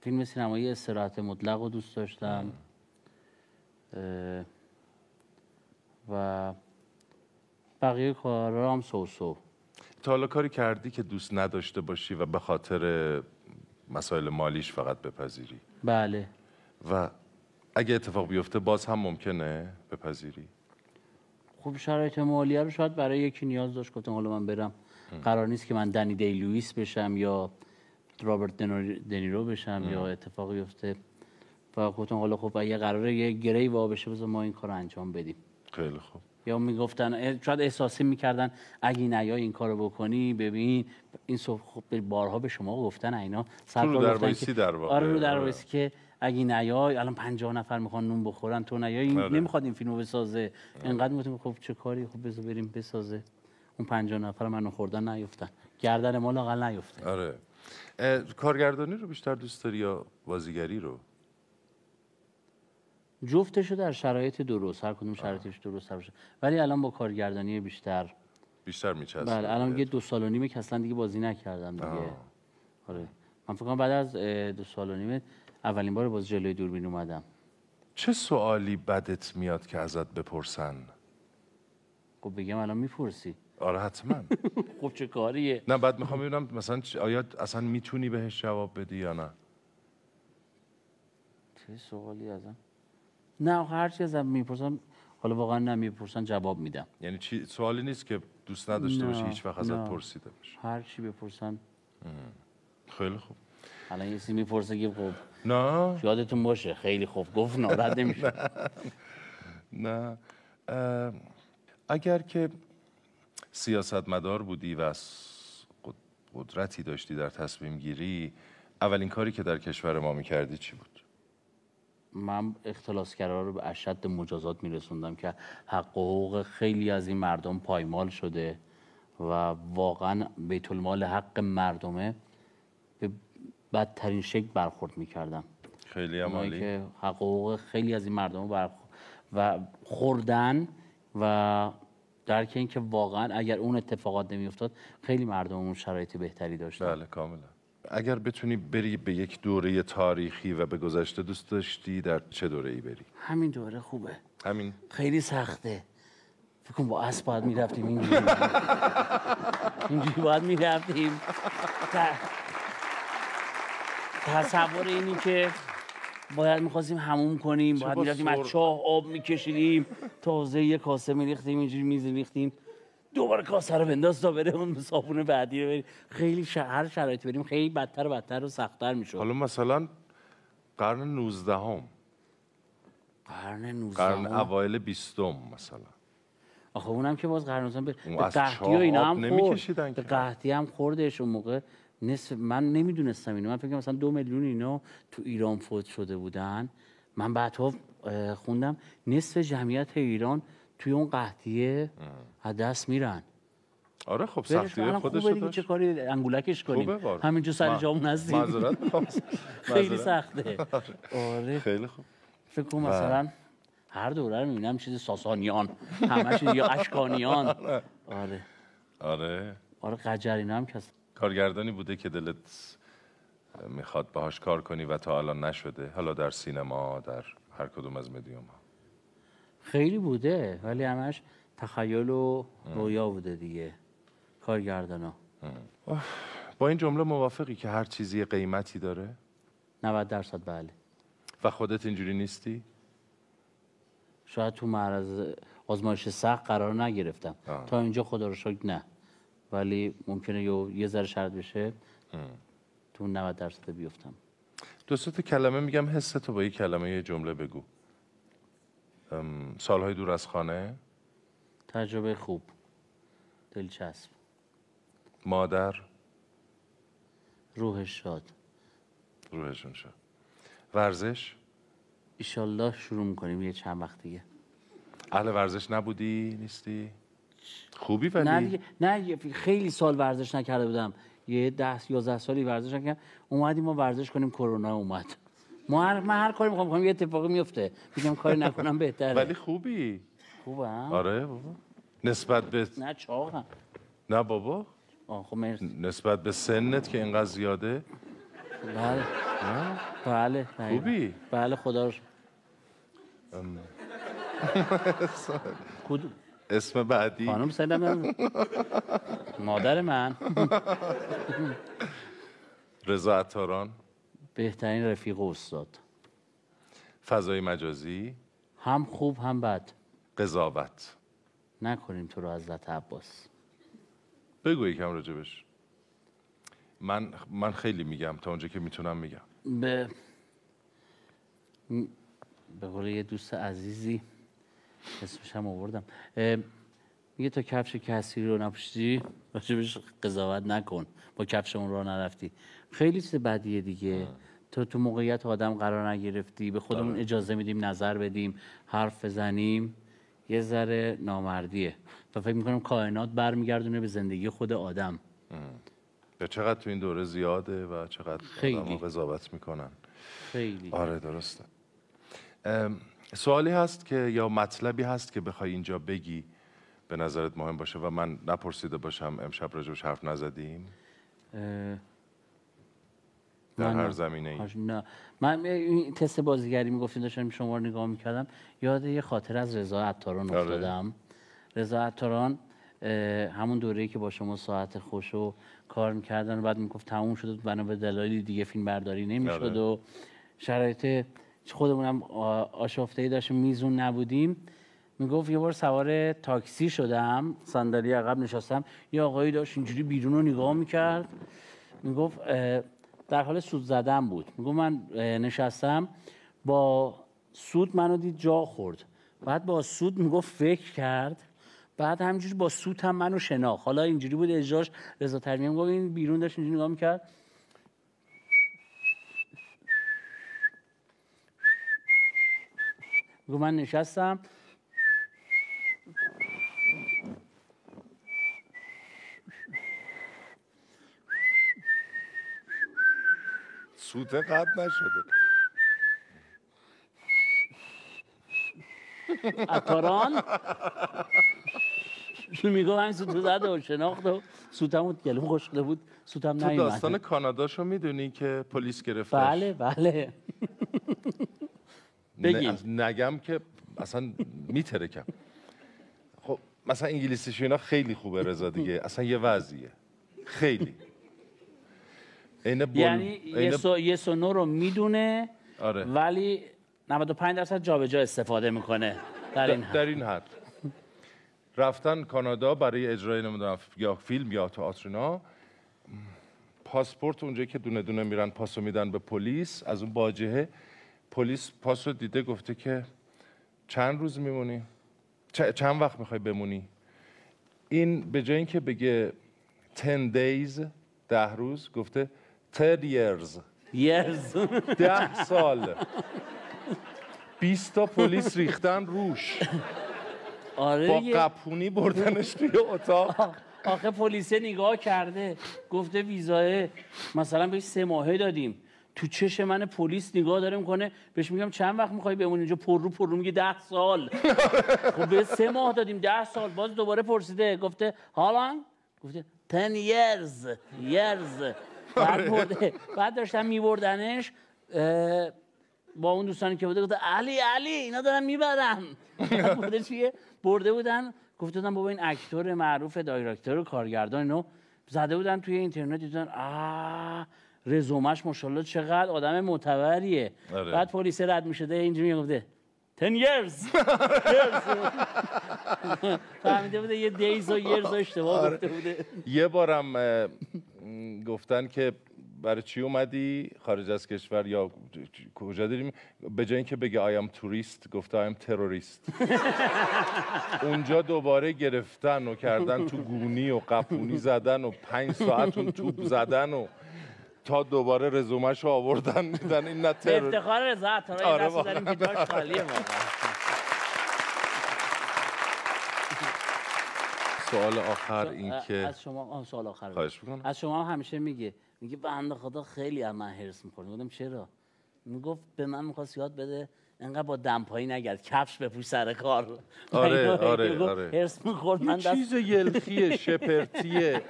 فیلم سینمایی استراحت مطلق رو دوست داشتم. و بقیه کارا هم سو. تا حالا کاری کردی که دوست نداشته باشی و به خاطر مسائل مالیش فقط بپذیری؟ بله. و اگه اتفاق بیفته باز هم ممکنه بپذیری؟ خب شرایط مالیه رو شاید برای یکی نیاز داشت گفتم حالا من برم. قرار نیست که من دنی دی لوئیس بشم یا رابرت دنیرو بشم یا اتفاقی بیفته. و گفتم حالا خب اگه قراره یه گری وا بشه بذار ما این کار رو انجام بدیم. خیلی خوب. یا می‌گفتن شاید احساسی می‌کردن اگه نیای این کارو بکنی ببین. این صبح خب بارها به شما گفتن اینا. صد رو در در واقع. آره رو در آره. که اگه نیای الان 50 نفر می‌خوان نون بخورن تو نیای این آره. نمی‌خواد این فیلمو بسازه. انقدر می‌گفتیم خب چه کاری؟ خب بذار بریم بسازه. اون 50 نفر منو خوردن نیفتن. گردن ما لاقل نیفته. آره. کارگردانی رو بیشتر دوست داری یا بازیگری رو؟ جفتشو در شرایط درست هر کدوم شرایطش درست باشه. ولی الان با کارگردانی بیشتر. بیشتر میچسبه. بله الان یه دو سال و نیمه که اصلا دیگه بازی نکردم دیگه. آره. من فکر کنم بعد از دو سال و نیمه اولین بار باز جلوی دوربین اومدم. چه سوالی بدت میاد که ازت بپرسن؟ خب بگم الان می‌پرسی. آره حتما. خب چه کاریه؟ نه بعد می‌خوام ببینم مثلا آیا اصلا می‌تونی بهش جواب بدی یا نه؟ چه سوالی ازم؟ نه هر چی ازم می‌پرسن حالا واقعا نمی‌پرسن جواب میدم. یعنی چی؟ سوالی نیست که دوست نداشته باشی نه، هیچ وقت ازت نه. پرسیده بشه. هر چی بپرسن. خیلی خوب. الان یه چیزی می‌پرسه که خب نه. یادتون باشه. خیلی خوب. گفت ناراحت نمیشه نه. اگر که سیاستمدار بودی و قدرتی داشتی در تصمیم گیری اولین کاری که در کشور ما می‌کردی چی بود؟ من اختلاسگرا رو به اشد مجازات میرسوندم که حق و حقوق خیلی از این مردم پایمال شده و واقعا بیت المال حق مردمه به بدترین شکل برخورد می‌کردم خیلی عالی که حق و حقوق خیلی از این مردم رو برخ... و خوردن و درک این که واقعا اگر اون اتفاقات نمیافتاد خیلی مردممون شرایط بهتری داشتن. بله کاملا. اگر بتونی بری به یک دوره تاریخی و به گذشته دوست داشتی در چه دوره ای بری؟ همین دوره خوبه. همین. خیلی سخته. فکر کن با اسب باید می‌رفتیم اینجوری. اینجوری باید می‌رفتیم. تصور اینی که باید می‌خواستیم هموم کنیم باید با می‌رفتیم از چاه آب میکشیدیم تازه یه کاسه میریختیم اینجوری میز ریختیم. دوباره کاسه رو بنداز تا بره اون صابون بعدی رو بریم خیلی ش... هر شرایطی بریم خیلی بدتر و بدتر و سختتر می‌شد. حالا مثلا قرن 19 هم قرن 19 قرن اوایل بیستم مثلا. آخه اونم که باز به اون به از قحطی و اینا هم نمی‌کشیدن خورد به که. قحطی هم خوردش اون موقع نصف من نمی‌دونستم اینو. من فکر کنم مثلا دو میلیون اینا تو ایران فوت شده بودن. من بعدها خوندم. نصف جمعیت ایران توی اون قحطیه از دست میرن. آره خب سختی خودش خوبه رو چه کاری انگولکش کنیم. همینجا سر جامون هستیم. معذرت خیلی. سخته. آره. خیلی خوب. فکر کن مثلا هر دوره رو می‌بینم چیز ساسانیان. همش یا اشکانیان. آره. آره. آره. قجرینا هم کس کارگردانی بوده که دلت می‌خواد باهاش کار کنی و تا الان نشده. حالا در سینما در هر کدوم از مدیوم ها خیلی بوده ولی همش تخیل و رویا بوده دیگه. کارگردانا. با این جمله موافقی که هر چیزی قیمتی داره؟ 90 درصد بله. و خودت اینجوری نیستی؟ شاید تو معرض آزمایش سخت قرار نگرفتم. آه. تا اینجا خدا رو شکر نه. ولی ممکنه یه, یه ذره شرط بشه تو اون 90 درصد بیفتم. دو تا کلمه میگم حستو با یه کلمه یه جمله بگو. سالهای دور از خانه. تجربه خوب. دلچسب. مادر. روحش شاد. روحشون شد ورزش. ایشالله شروع می‌کنیم یه چند وقت دیگه. اهل ورزش نبودی نیستی؟ خوبی ولی؟ نه دیگه نه خیلی سال ورزش نکرده بودم. یه ده یازده سالی ورزش نکردم. اومدیم ما ورزش کنیم کرونا اومد. ما هر من هر کاری می‌خوام یه اتفاقی میفته میگم کاری نکنم بهتره. ولی خوبی. خوبه ها؟ آره بابا. نسبت به نه چاقم. نه بابا. آه خب مرسی. نسبت به سنت که اینقدر زیاده. بله. بله. خوبی؟ بله خدا رو. کدوم اسم بعدی. خانم سنم مادر من. رضا عطاران. بهترین رفیق و استاد. فضای مجازی. هم خوب هم بد. قضاوت. نکنیم تو رو حضرت عباس. بگو یکم راجبش. من من خیلی میگم تا اونجا که می‌تونم میگم. به به قول یه دوست عزیزی اسمش هم آوردم. میگه تا کفش کسی رو نپوشیدی؟ راجبش قضاوت نکن. با کفشمون رو نرفتی. خیلی چیز بدیه دیگه. تو تو موقعیت آدم قرار نگرفتی. به خودمون اجازه میدیم نظر بدیم حرف بزنیم. یه ذره نامردیه. و فکر می‌کنم کائنات برمیگردونه به زندگی خود آدم. یا چقدر تو این دوره زیاده و چقدر خیلی. آدم قضاوت می‌کنن. خیلی. آره درسته. سوالی هست که یا مطلبی هست که بخوای اینجا بگی به نظرت مهم باشه و من نپرسیده باشم امشب راجبش حرف نزدیم در من هر نه. زمینه ای نه من این تست بازیگری می‌گفتین داشتم شما رو نگاه می‌کردم یاد یه خاطر از رضا عطاران آره. افتادم رضا عطاران همون دوره‌ای که با شما ساعت خوش و کار می‌کردن و بعد می‌گفت تموم شد و بنا به دلایلی دیگه فیلم برداری نمی‌شد آره. و شرایط خودمونم آشفته داشتیم میزون نبودیم. می‌گفت یه بار سوار تاکسی شدم صندلی عقب نشستم. یه آقایی داشت اینجوری بیرون رو نگاه می‌کرد. می‌گفت در حال سود زدن بود. می‌گفت من نشستم. با سود منو دید جا خورد. بعد با سود می‌گفت فکر کرد. بعد همینجوری با سود هم منو شناخت. حالا اینجوری بود اجراش رضا ترمیه می‌گفت این بیرون داشت اینجوری نگاه می‌کرد. می‌گفت من نشستم. سوت قد نشده. عطاران. می‌گفت همین سوتو زده و شناخت و سوتم بود گلوم خوش شده بود. سوتم تو نیومد داستان کاناداشو می‌دونی که پلیس گرفتش بله بله. بگیم. ن- نگم که اصلا میترکم. خب مثلا انگلیسیش اینا خیلی خوبه رضا دیگه. اصلا یه وضعیه. خیلی. عین بل... یعنی یه سو, یه سونو رو می‌دونه آره. ولی 95 درصد جابجا استفاده می‌کنه. در این در, حد. در این حد. رفتن کانادا برای اجرای نمی‌دونم یا فیلم یا تئاتر اینا. پاسپورت اونجا که دونه دونه میرن پاسو میدن به پلیس. از اون باجهه پلیس پاسو دیده گفته که چند روز میمونی؟ چ- چند وقت می‌خوای بمونی؟ این به جای اینکه بگه 10 days ده روز گفته 10 years. یرز ده سال. 20 تا پلیس ریختن روش. آره با. قپونی بردنش توی اتاق. آخه پلیسه نگاه کرده گفته ویزای مثلا بهش سه ماهه دادیم. تو چش من پلیس نگاه داره می‌کنه بهش میگم چند وقت می‌خوای بمونی؟ اینجا پر رو پر رو میگه ده سال. خب به سه ماه دادیم ده سال. باز دوباره پرسیده گفته حالا گفته 10 years years. بعد, برده. بعد داشتن میبردنش با اون دوستانی که بوده گفته علی علی اینا دارن می‌برن. بعد برده چیه؟ برده بودن گفته بودن بابا این اکتور معروف دایرکتور و کارگردان اینو زده بودن توی اینترنت. دیدن آ رزومش ماشاءالله چقدر آدم معتبریه. آره. بعد پلیس رد می‌شده اینجوری می‌گفته 10 years. فهمیده بوده یه دیز و years اشتباه گفته بوده. یه بارم گفتن که برای چی اومدی؟ خارج از کشور یا کجا داریم به جای اینکه بگه آیم توریست گفته آیم تروریست اونجا دوباره گرفتن و کردن تو گونی و قپونی زدن و پنج ساعت اون توپ زدن و تا دوباره رزومش رو آوردن دیدن این نه به ترور افتخار رضا عطاران آره دست بزنیم که. جاش خالیه سوال آخر این که از شما آه، سوال آخر. خواهش می‌کنم. از شما هم همیشه میگه میگه بنده خدا خیلی از من هرس می‌کنه گفتم چرا؟ می‌گفت به من می‌خواست یاد بده انقدر با دمپایی نگرد. کفش بپوش سر کار. آره، آره، آره. هرس می‌خورد من دست چیز یلخیه شپرتیه.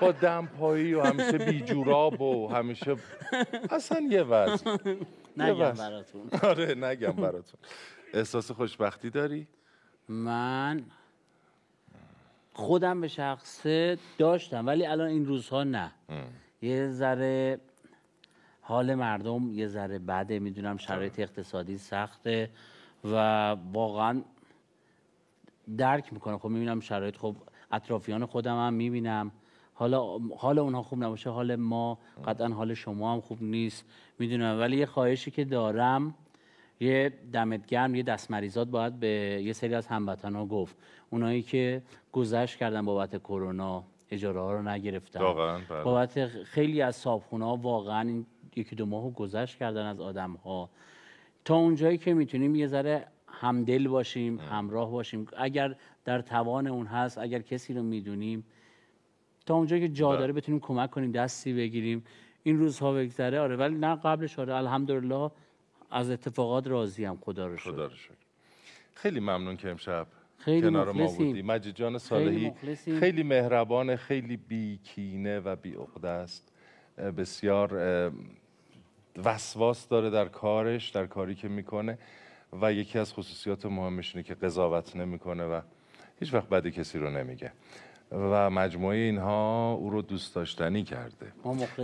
با دمپایی و همیشه بیجوراب و همیشه اصلا یه وضع. نگم. براتون. آره نگم براتون. احساس خوشبختی داری؟ من خودم به شخصه داشتم ولی الان این روزها نه. یه ذره حال مردم یه ذره بده می‌دونم شرایط اقتصادی سخته و واقعا درک می‌کنم خب می‌بینم شرایط خب اطرافیان خودم هم می‌بینم. حالا حال اونها خوب نباشه حال ما قطعا حال شما هم خوب نیست می‌دونم. ولی یه خواهشی که دارم یه دمت گرم یه دست مریضات باید به یه سری از هموطنها گفت. اونایی که گذشت کردن بابت کرونا اجاره ها رو نگرفتن. واقعاً، بله. بابت خیلی از صابخونه ها واقعا این یکی دو ماه گذشت کردن از آدم ها تا اونجایی که می‌تونیم یه ذره همدل باشیم همراه باشیم. اگر در توان اون هست اگر کسی رو می‌دونیم تا اونجایی که جا بله. داره بتونیم کمک کنیم دستی بگیریم. این روزها بگذره. آره ولی نه قبلش آره. الحمدلله از اتفاقات راضیم خدا رو خدا رو شکر. خیلی ممنون که امشب خیلی کنار ما. بودی. مجید جان خیلی صالحی مخلصیم. خیلی مهربان خیلی بی کینه و بی است. بسیار وسواس داره در کارش در کاری که می‌کنه و یکی از خصوصیات مهمش اینه که قضاوت نمی‌کنه و هیچ وقت بد کسی رو نمیگه. و مجموعه اینها او رو دوست داشتنی کرده.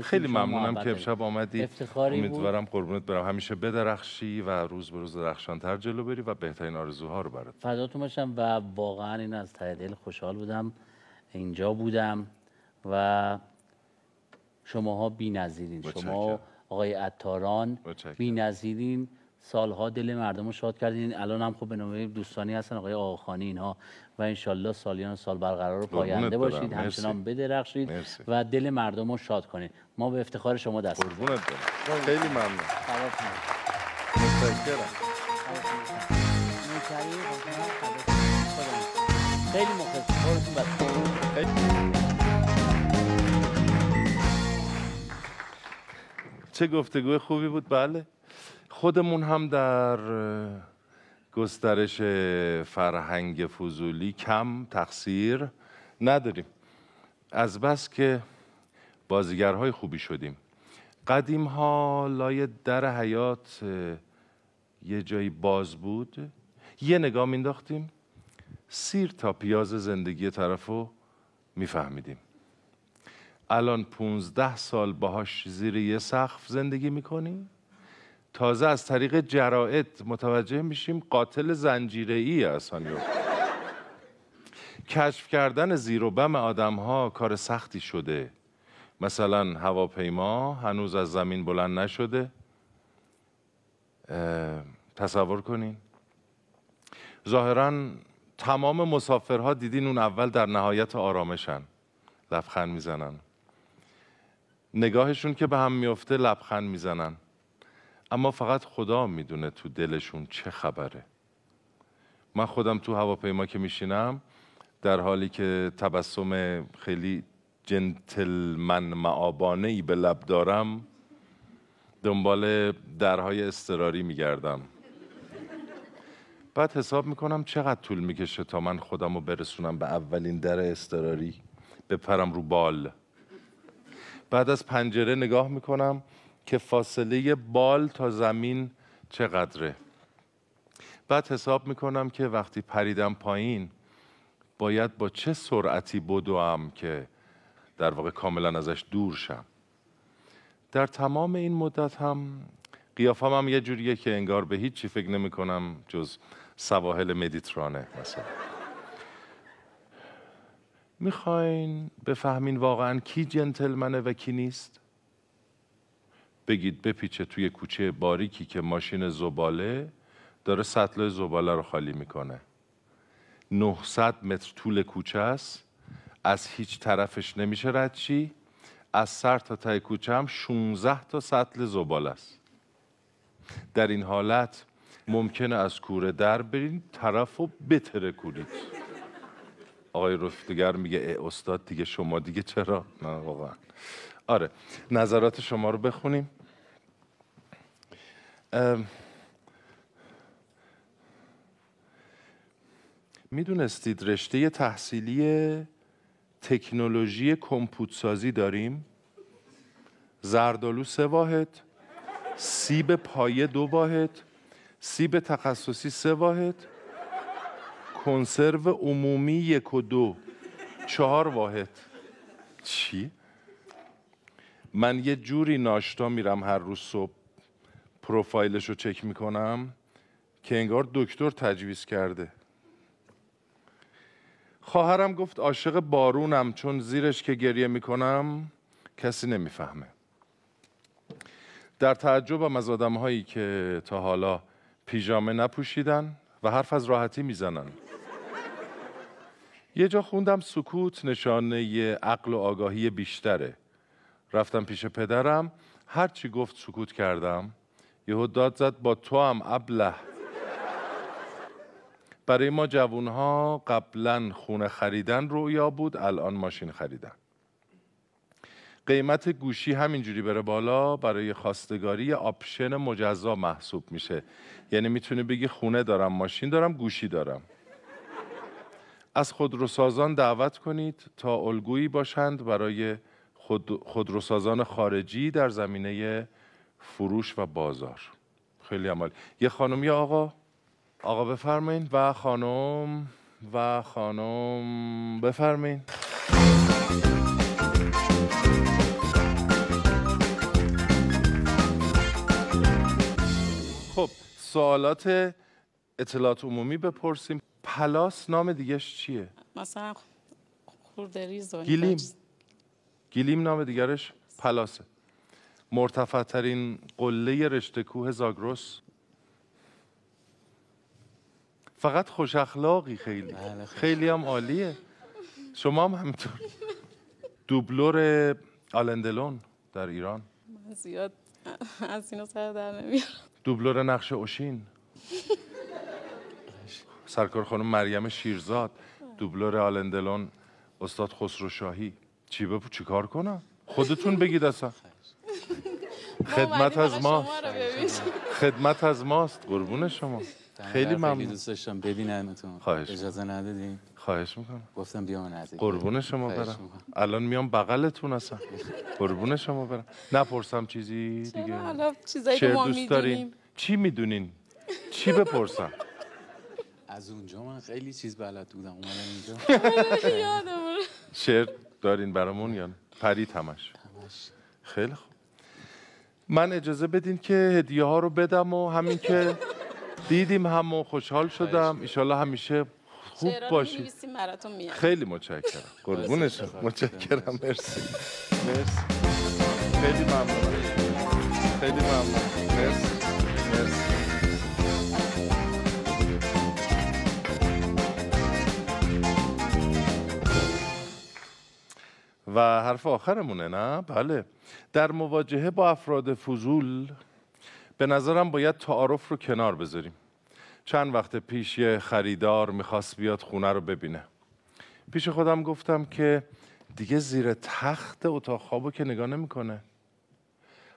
خیلی ممنونم که امشب آمدی افتخاری بود. امیدوارم قربونت برم. همیشه بدرخشی و روز به روز درخشانتر جلو بری و بهترین آرزوها رو برات. فداتون باشم و واقعا این از ته دل خوشحال بودم. اینجا بودم و شماها بی نظیرین متشکرم. شما آقای عطاران متشکرم. بی نظیرین سالها دل مردم رو شاد کردین الان هم خب به نوبه دوستانی هستن آقای آقاخانی اینها و انشالله سالیان سال برقرار و پاینده. باشید. همچنان بدرخشید مرسی. و دل مردم رو شاد کنید ما به افتخار شما دست. قربونت برم خیلی ممنون. متشکرم. خیلی مخلص چه گفتگوی خوبی بود؟ بله. خودمون هم در گسترش فرهنگ فضولی کم تقصیر نداریم. از بس که بازیگرهای خوبی شدیم. قدیم ها لای در حیات یه جایی باز بود. یه نگاه مینداختیم سیر تا پیاز زندگی طرفو میفهمیدیم. الان 15 سال باهاش زیر یه سقف زندگی می‌کنی تازه از طریق جرائد متوجه میشیم قاتل زنجیره ای اسانیو کشف کردن زیر و بم آدم ها کار سختی شده. مثلا هواپیما هنوز از زمین بلند نشده. تصور کنین. ظاهرا تمام مسافرها دیدین اون اول در نهایت آرامشن. لبخند می‌زنن. نگاهشون که به هم میفته لبخند می‌زنن. اما فقط خدا می‌دونه تو دلشون چه خبره. من خودم تو هواپیما که میشینم در حالی که تبسم خیلی جنتلمن معابانه ای به لب دارم دنبال درهای استراری میگردم. بعد حساب می‌کنم چقدر طول می‌کشه تا من خودم رو برسونم به اولین در استراری بپرم رو بال. بعد از پنجره نگاه می‌کنم که فاصله بال تا زمین چقدره. بعد حساب می‌کنم که وقتی پریدم پایین باید با چه سرعتی بدوم که در واقع کاملا ازش دور شم. در تمام این مدت هم قیافم هم یه جوریه که انگار به هیچ فکر نمی کنم جز سواحل مدیترانه مثلا. می‌خواین بفهمین واقعا کی جنتلمنه و کی نیست؟ بگید بپیچه توی کوچه باریکی که ماشین زباله داره سطل زباله رو خالی می‌کنه. 900 متر طول کوچه است. از هیچ طرفش نمیشه رد چی از سر تا ته کوچه هم 16 تا سطل زباله است. در این حالت ممکنه از کوره در برین طرف رو بتره کورید آقای رفتگر میگه استاد دیگه شما دیگه چرا؟ نه واقعا. آره نظرات شما رو بخونیم. می‌دونستید رشته تحصیلی تکنولوژی کمپوتسازی داریم؟ زردالو سه واحد سیب پایه دو واحد سیب تخصصی سه واحد. کنسرو عمومی یک و دو. چهار واحد. چی؟ من یه جوری ناشتا میرم هر روز صبح. پروفایلش رو چک می‌کنم که انگار دکتر تجویز کرده. خواهرم گفت عاشق بارونم چون زیرش که گریه می‌کنم کسی نمی‌فهمه. در تعجبم از آدم هایی که تا حالا پیژامه نپوشیدن و حرف از راحتی می‌زنن. یه جا خوندم سکوت نشانه عقل و آگاهی بیشتره. رفتم پیش پدرم هر چی گفت سکوت کردم. یهو داد زد با تو هم ابله. برای ما جوونها قبلا خونه خریدن رویا بود الان ماشین خریدن. قیمت گوشی همینجوری بره بالا برای خواستگاری آپشن مجزا محسوب میشه. یعنی می‌تونی بگی خونه دارم ماشین دارم گوشی دارم. از خودروسازان دعوت کنید تا الگویی باشند برای خود خودروسازان خارجی در زمینه فروش و بازار. خیلی عمال. یه خانم یا آقا؟ آقا بفرمایین. و خانم و خانم بفرمایین. خب سوالات اطلاعات عمومی بپرسیم. پلاس نام دیگهش چیه؟ مثلا خورده ریز و گیلیم. گیلیم نام دیگرش پلاسه. مرتفع ترین قله رشته کوه زاگرس. فقط خوش اخلاقی خیلی. بله،. خیلی هم عالیه. شما هم همینطور. دوبلور آلندلون در ایران. من زیاد از اینا سر در نمیارم. دوبلور نقش اوشین. سرکار خانم مریم شیرزاد دوبلور آلندلون استاد خسرو شاهی. چی بپو چی کار کنم؟ خودتون بگید اصلا. خدمت از ما. خدمت از ماست. قربون شما. خیلی ممنون. دوست داشتم. ببینمتون خواهش اجازه ندادین خواهش می‌کنم. گفتم بیا نزدیک. قربون شما برم. الان میام بغلتون اصلا. قربون شما برم. نپرسم چیزی دیگه. چرا؟ حالا چیزایی که چه ما دوست دارین؟ می‌دونیم. چی می‌دونین؟ چی بپرسم؟ از اونجا من خیلی چیز بلد بودم اومدم اینجا. یادمون. شعر دارین برامون یا نه؟ پرید همش. همش خیلی خوب. من اجازه بدین که هدیه ها رو بدم و همین که دیدیم هم و خوشحال شدم. ایشالله همیشه خوب میاد. خیلی متشکرم. قربون شما متشکرم. مرسی. مرسی. خیلی ممنونم خیلی ممنون. و حرف آخرمونه نه؟ بله. در مواجهه با افراد فضول به نظرم باید تعارف رو کنار بذاریم. چند وقت پیش یه خریدار می‌خواست بیاد خونه رو ببینه. پیش خودم گفتم که دیگه زیر تخت اتاق خوابو که نگاه نمی‌کنه.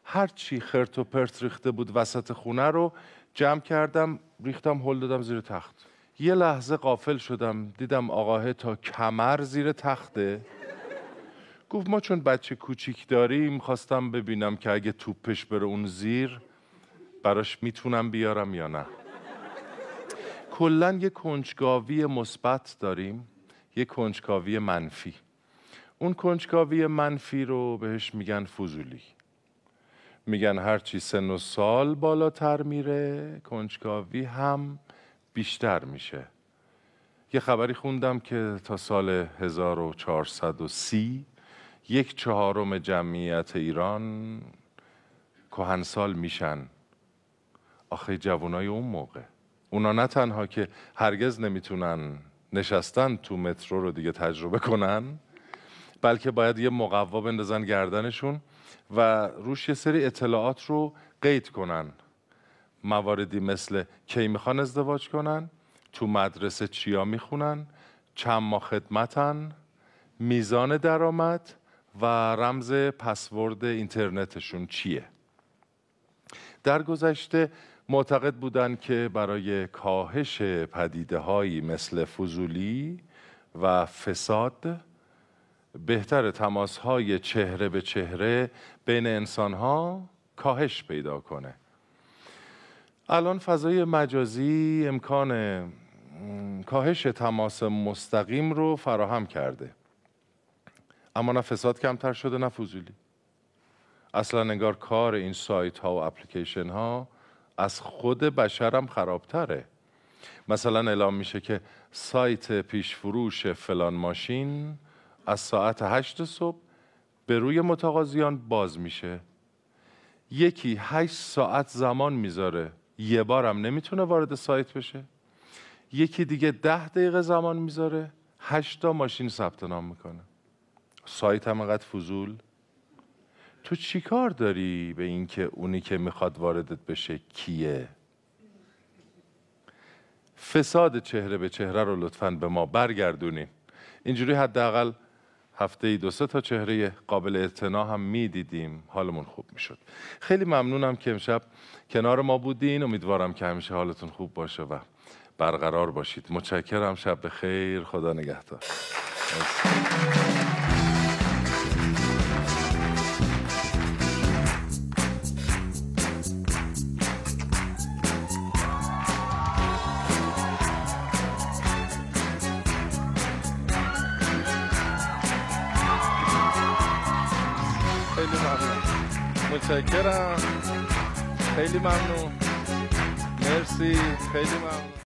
هر چی خرت و پرت ریخته بود وسط خونه رو جمع کردم ریختم هل دادم زیر تخت. یه لحظه قافل شدم. دیدم آقاه تا کمر زیر تخته. گفت ما چون بچه کوچیک داریم خواستم ببینم که اگه توپش بره اون زیر براش می‌تونم بیارم یا نه. کلا یه کنجکاوی مثبت داریم یه کنجکاوی منفی. اون کنجکاوی منفی رو بهش میگن فضولی. میگن هرچی سن و سال بالاتر میره کنجکاوی هم بیشتر میشه. یه خبری خوندم که تا سال 1430 یک چهارم جمعیت ایران کهنسال میشن. آخه جوانای اون موقع. اونا نه تنها که هرگز نمی‌تونن نشستن تو مترو رو دیگه تجربه کنن بلکه باید یه مقوا بندازن گردنشون و روش یه سری اطلاعات رو قید کنن. مواردی مثل کی می‌خوان ازدواج کنن تو مدرسه چیا می‌خونن چند ماه خدمتن میزان درآمد و رمز پسورد اینترنتشون چیه؟ در گذشته معتقد بودند که برای کاهش پدیده هایی مثل فضولی و فساد بهتر تماس های چهره به چهره بین انسان ها کاهش پیدا کنه. الان فضای مجازی امکان کاهش تماس مستقیم رو فراهم کرده. اما نه فساد کمتر شده نه فضولی. اصلا انگار کار این سایت ها و اپلیکیشن ها از خود بشرم خرابتره. مثلا اعلام میشه که سایت پیش فروش فلان ماشین از ساعت هشت صبح به روی متقاضیان باز میشه. یکی هشت ساعت زمان می‌ذاره. یه بارم نمی‌تونه وارد سایت بشه. یکی دیگه ده دقیقه زمان می‌ذاره. هشتا ماشین ثبت نام می‌کنه. سایت هم انقدر فضول؟ تو چی کار داری به اینکه اونی که می‌خواد واردت بشه کیه؟ فساد چهره به چهره رو لطفا به ما برگردونین اینجوری حداقل هفته ای دو سه تا چهره قابل اعتنا هم می‌دیدیم. حالمون خوب می‌شد. خیلی ممنونم که امشب کنار ما بودین. امیدوارم که همیشه حالتون خوب باشه و برقرار باشید. متشکرم. شب خیر خدا نگهدار. متشکرم خیلی ممنون مرسی خیلی ممنون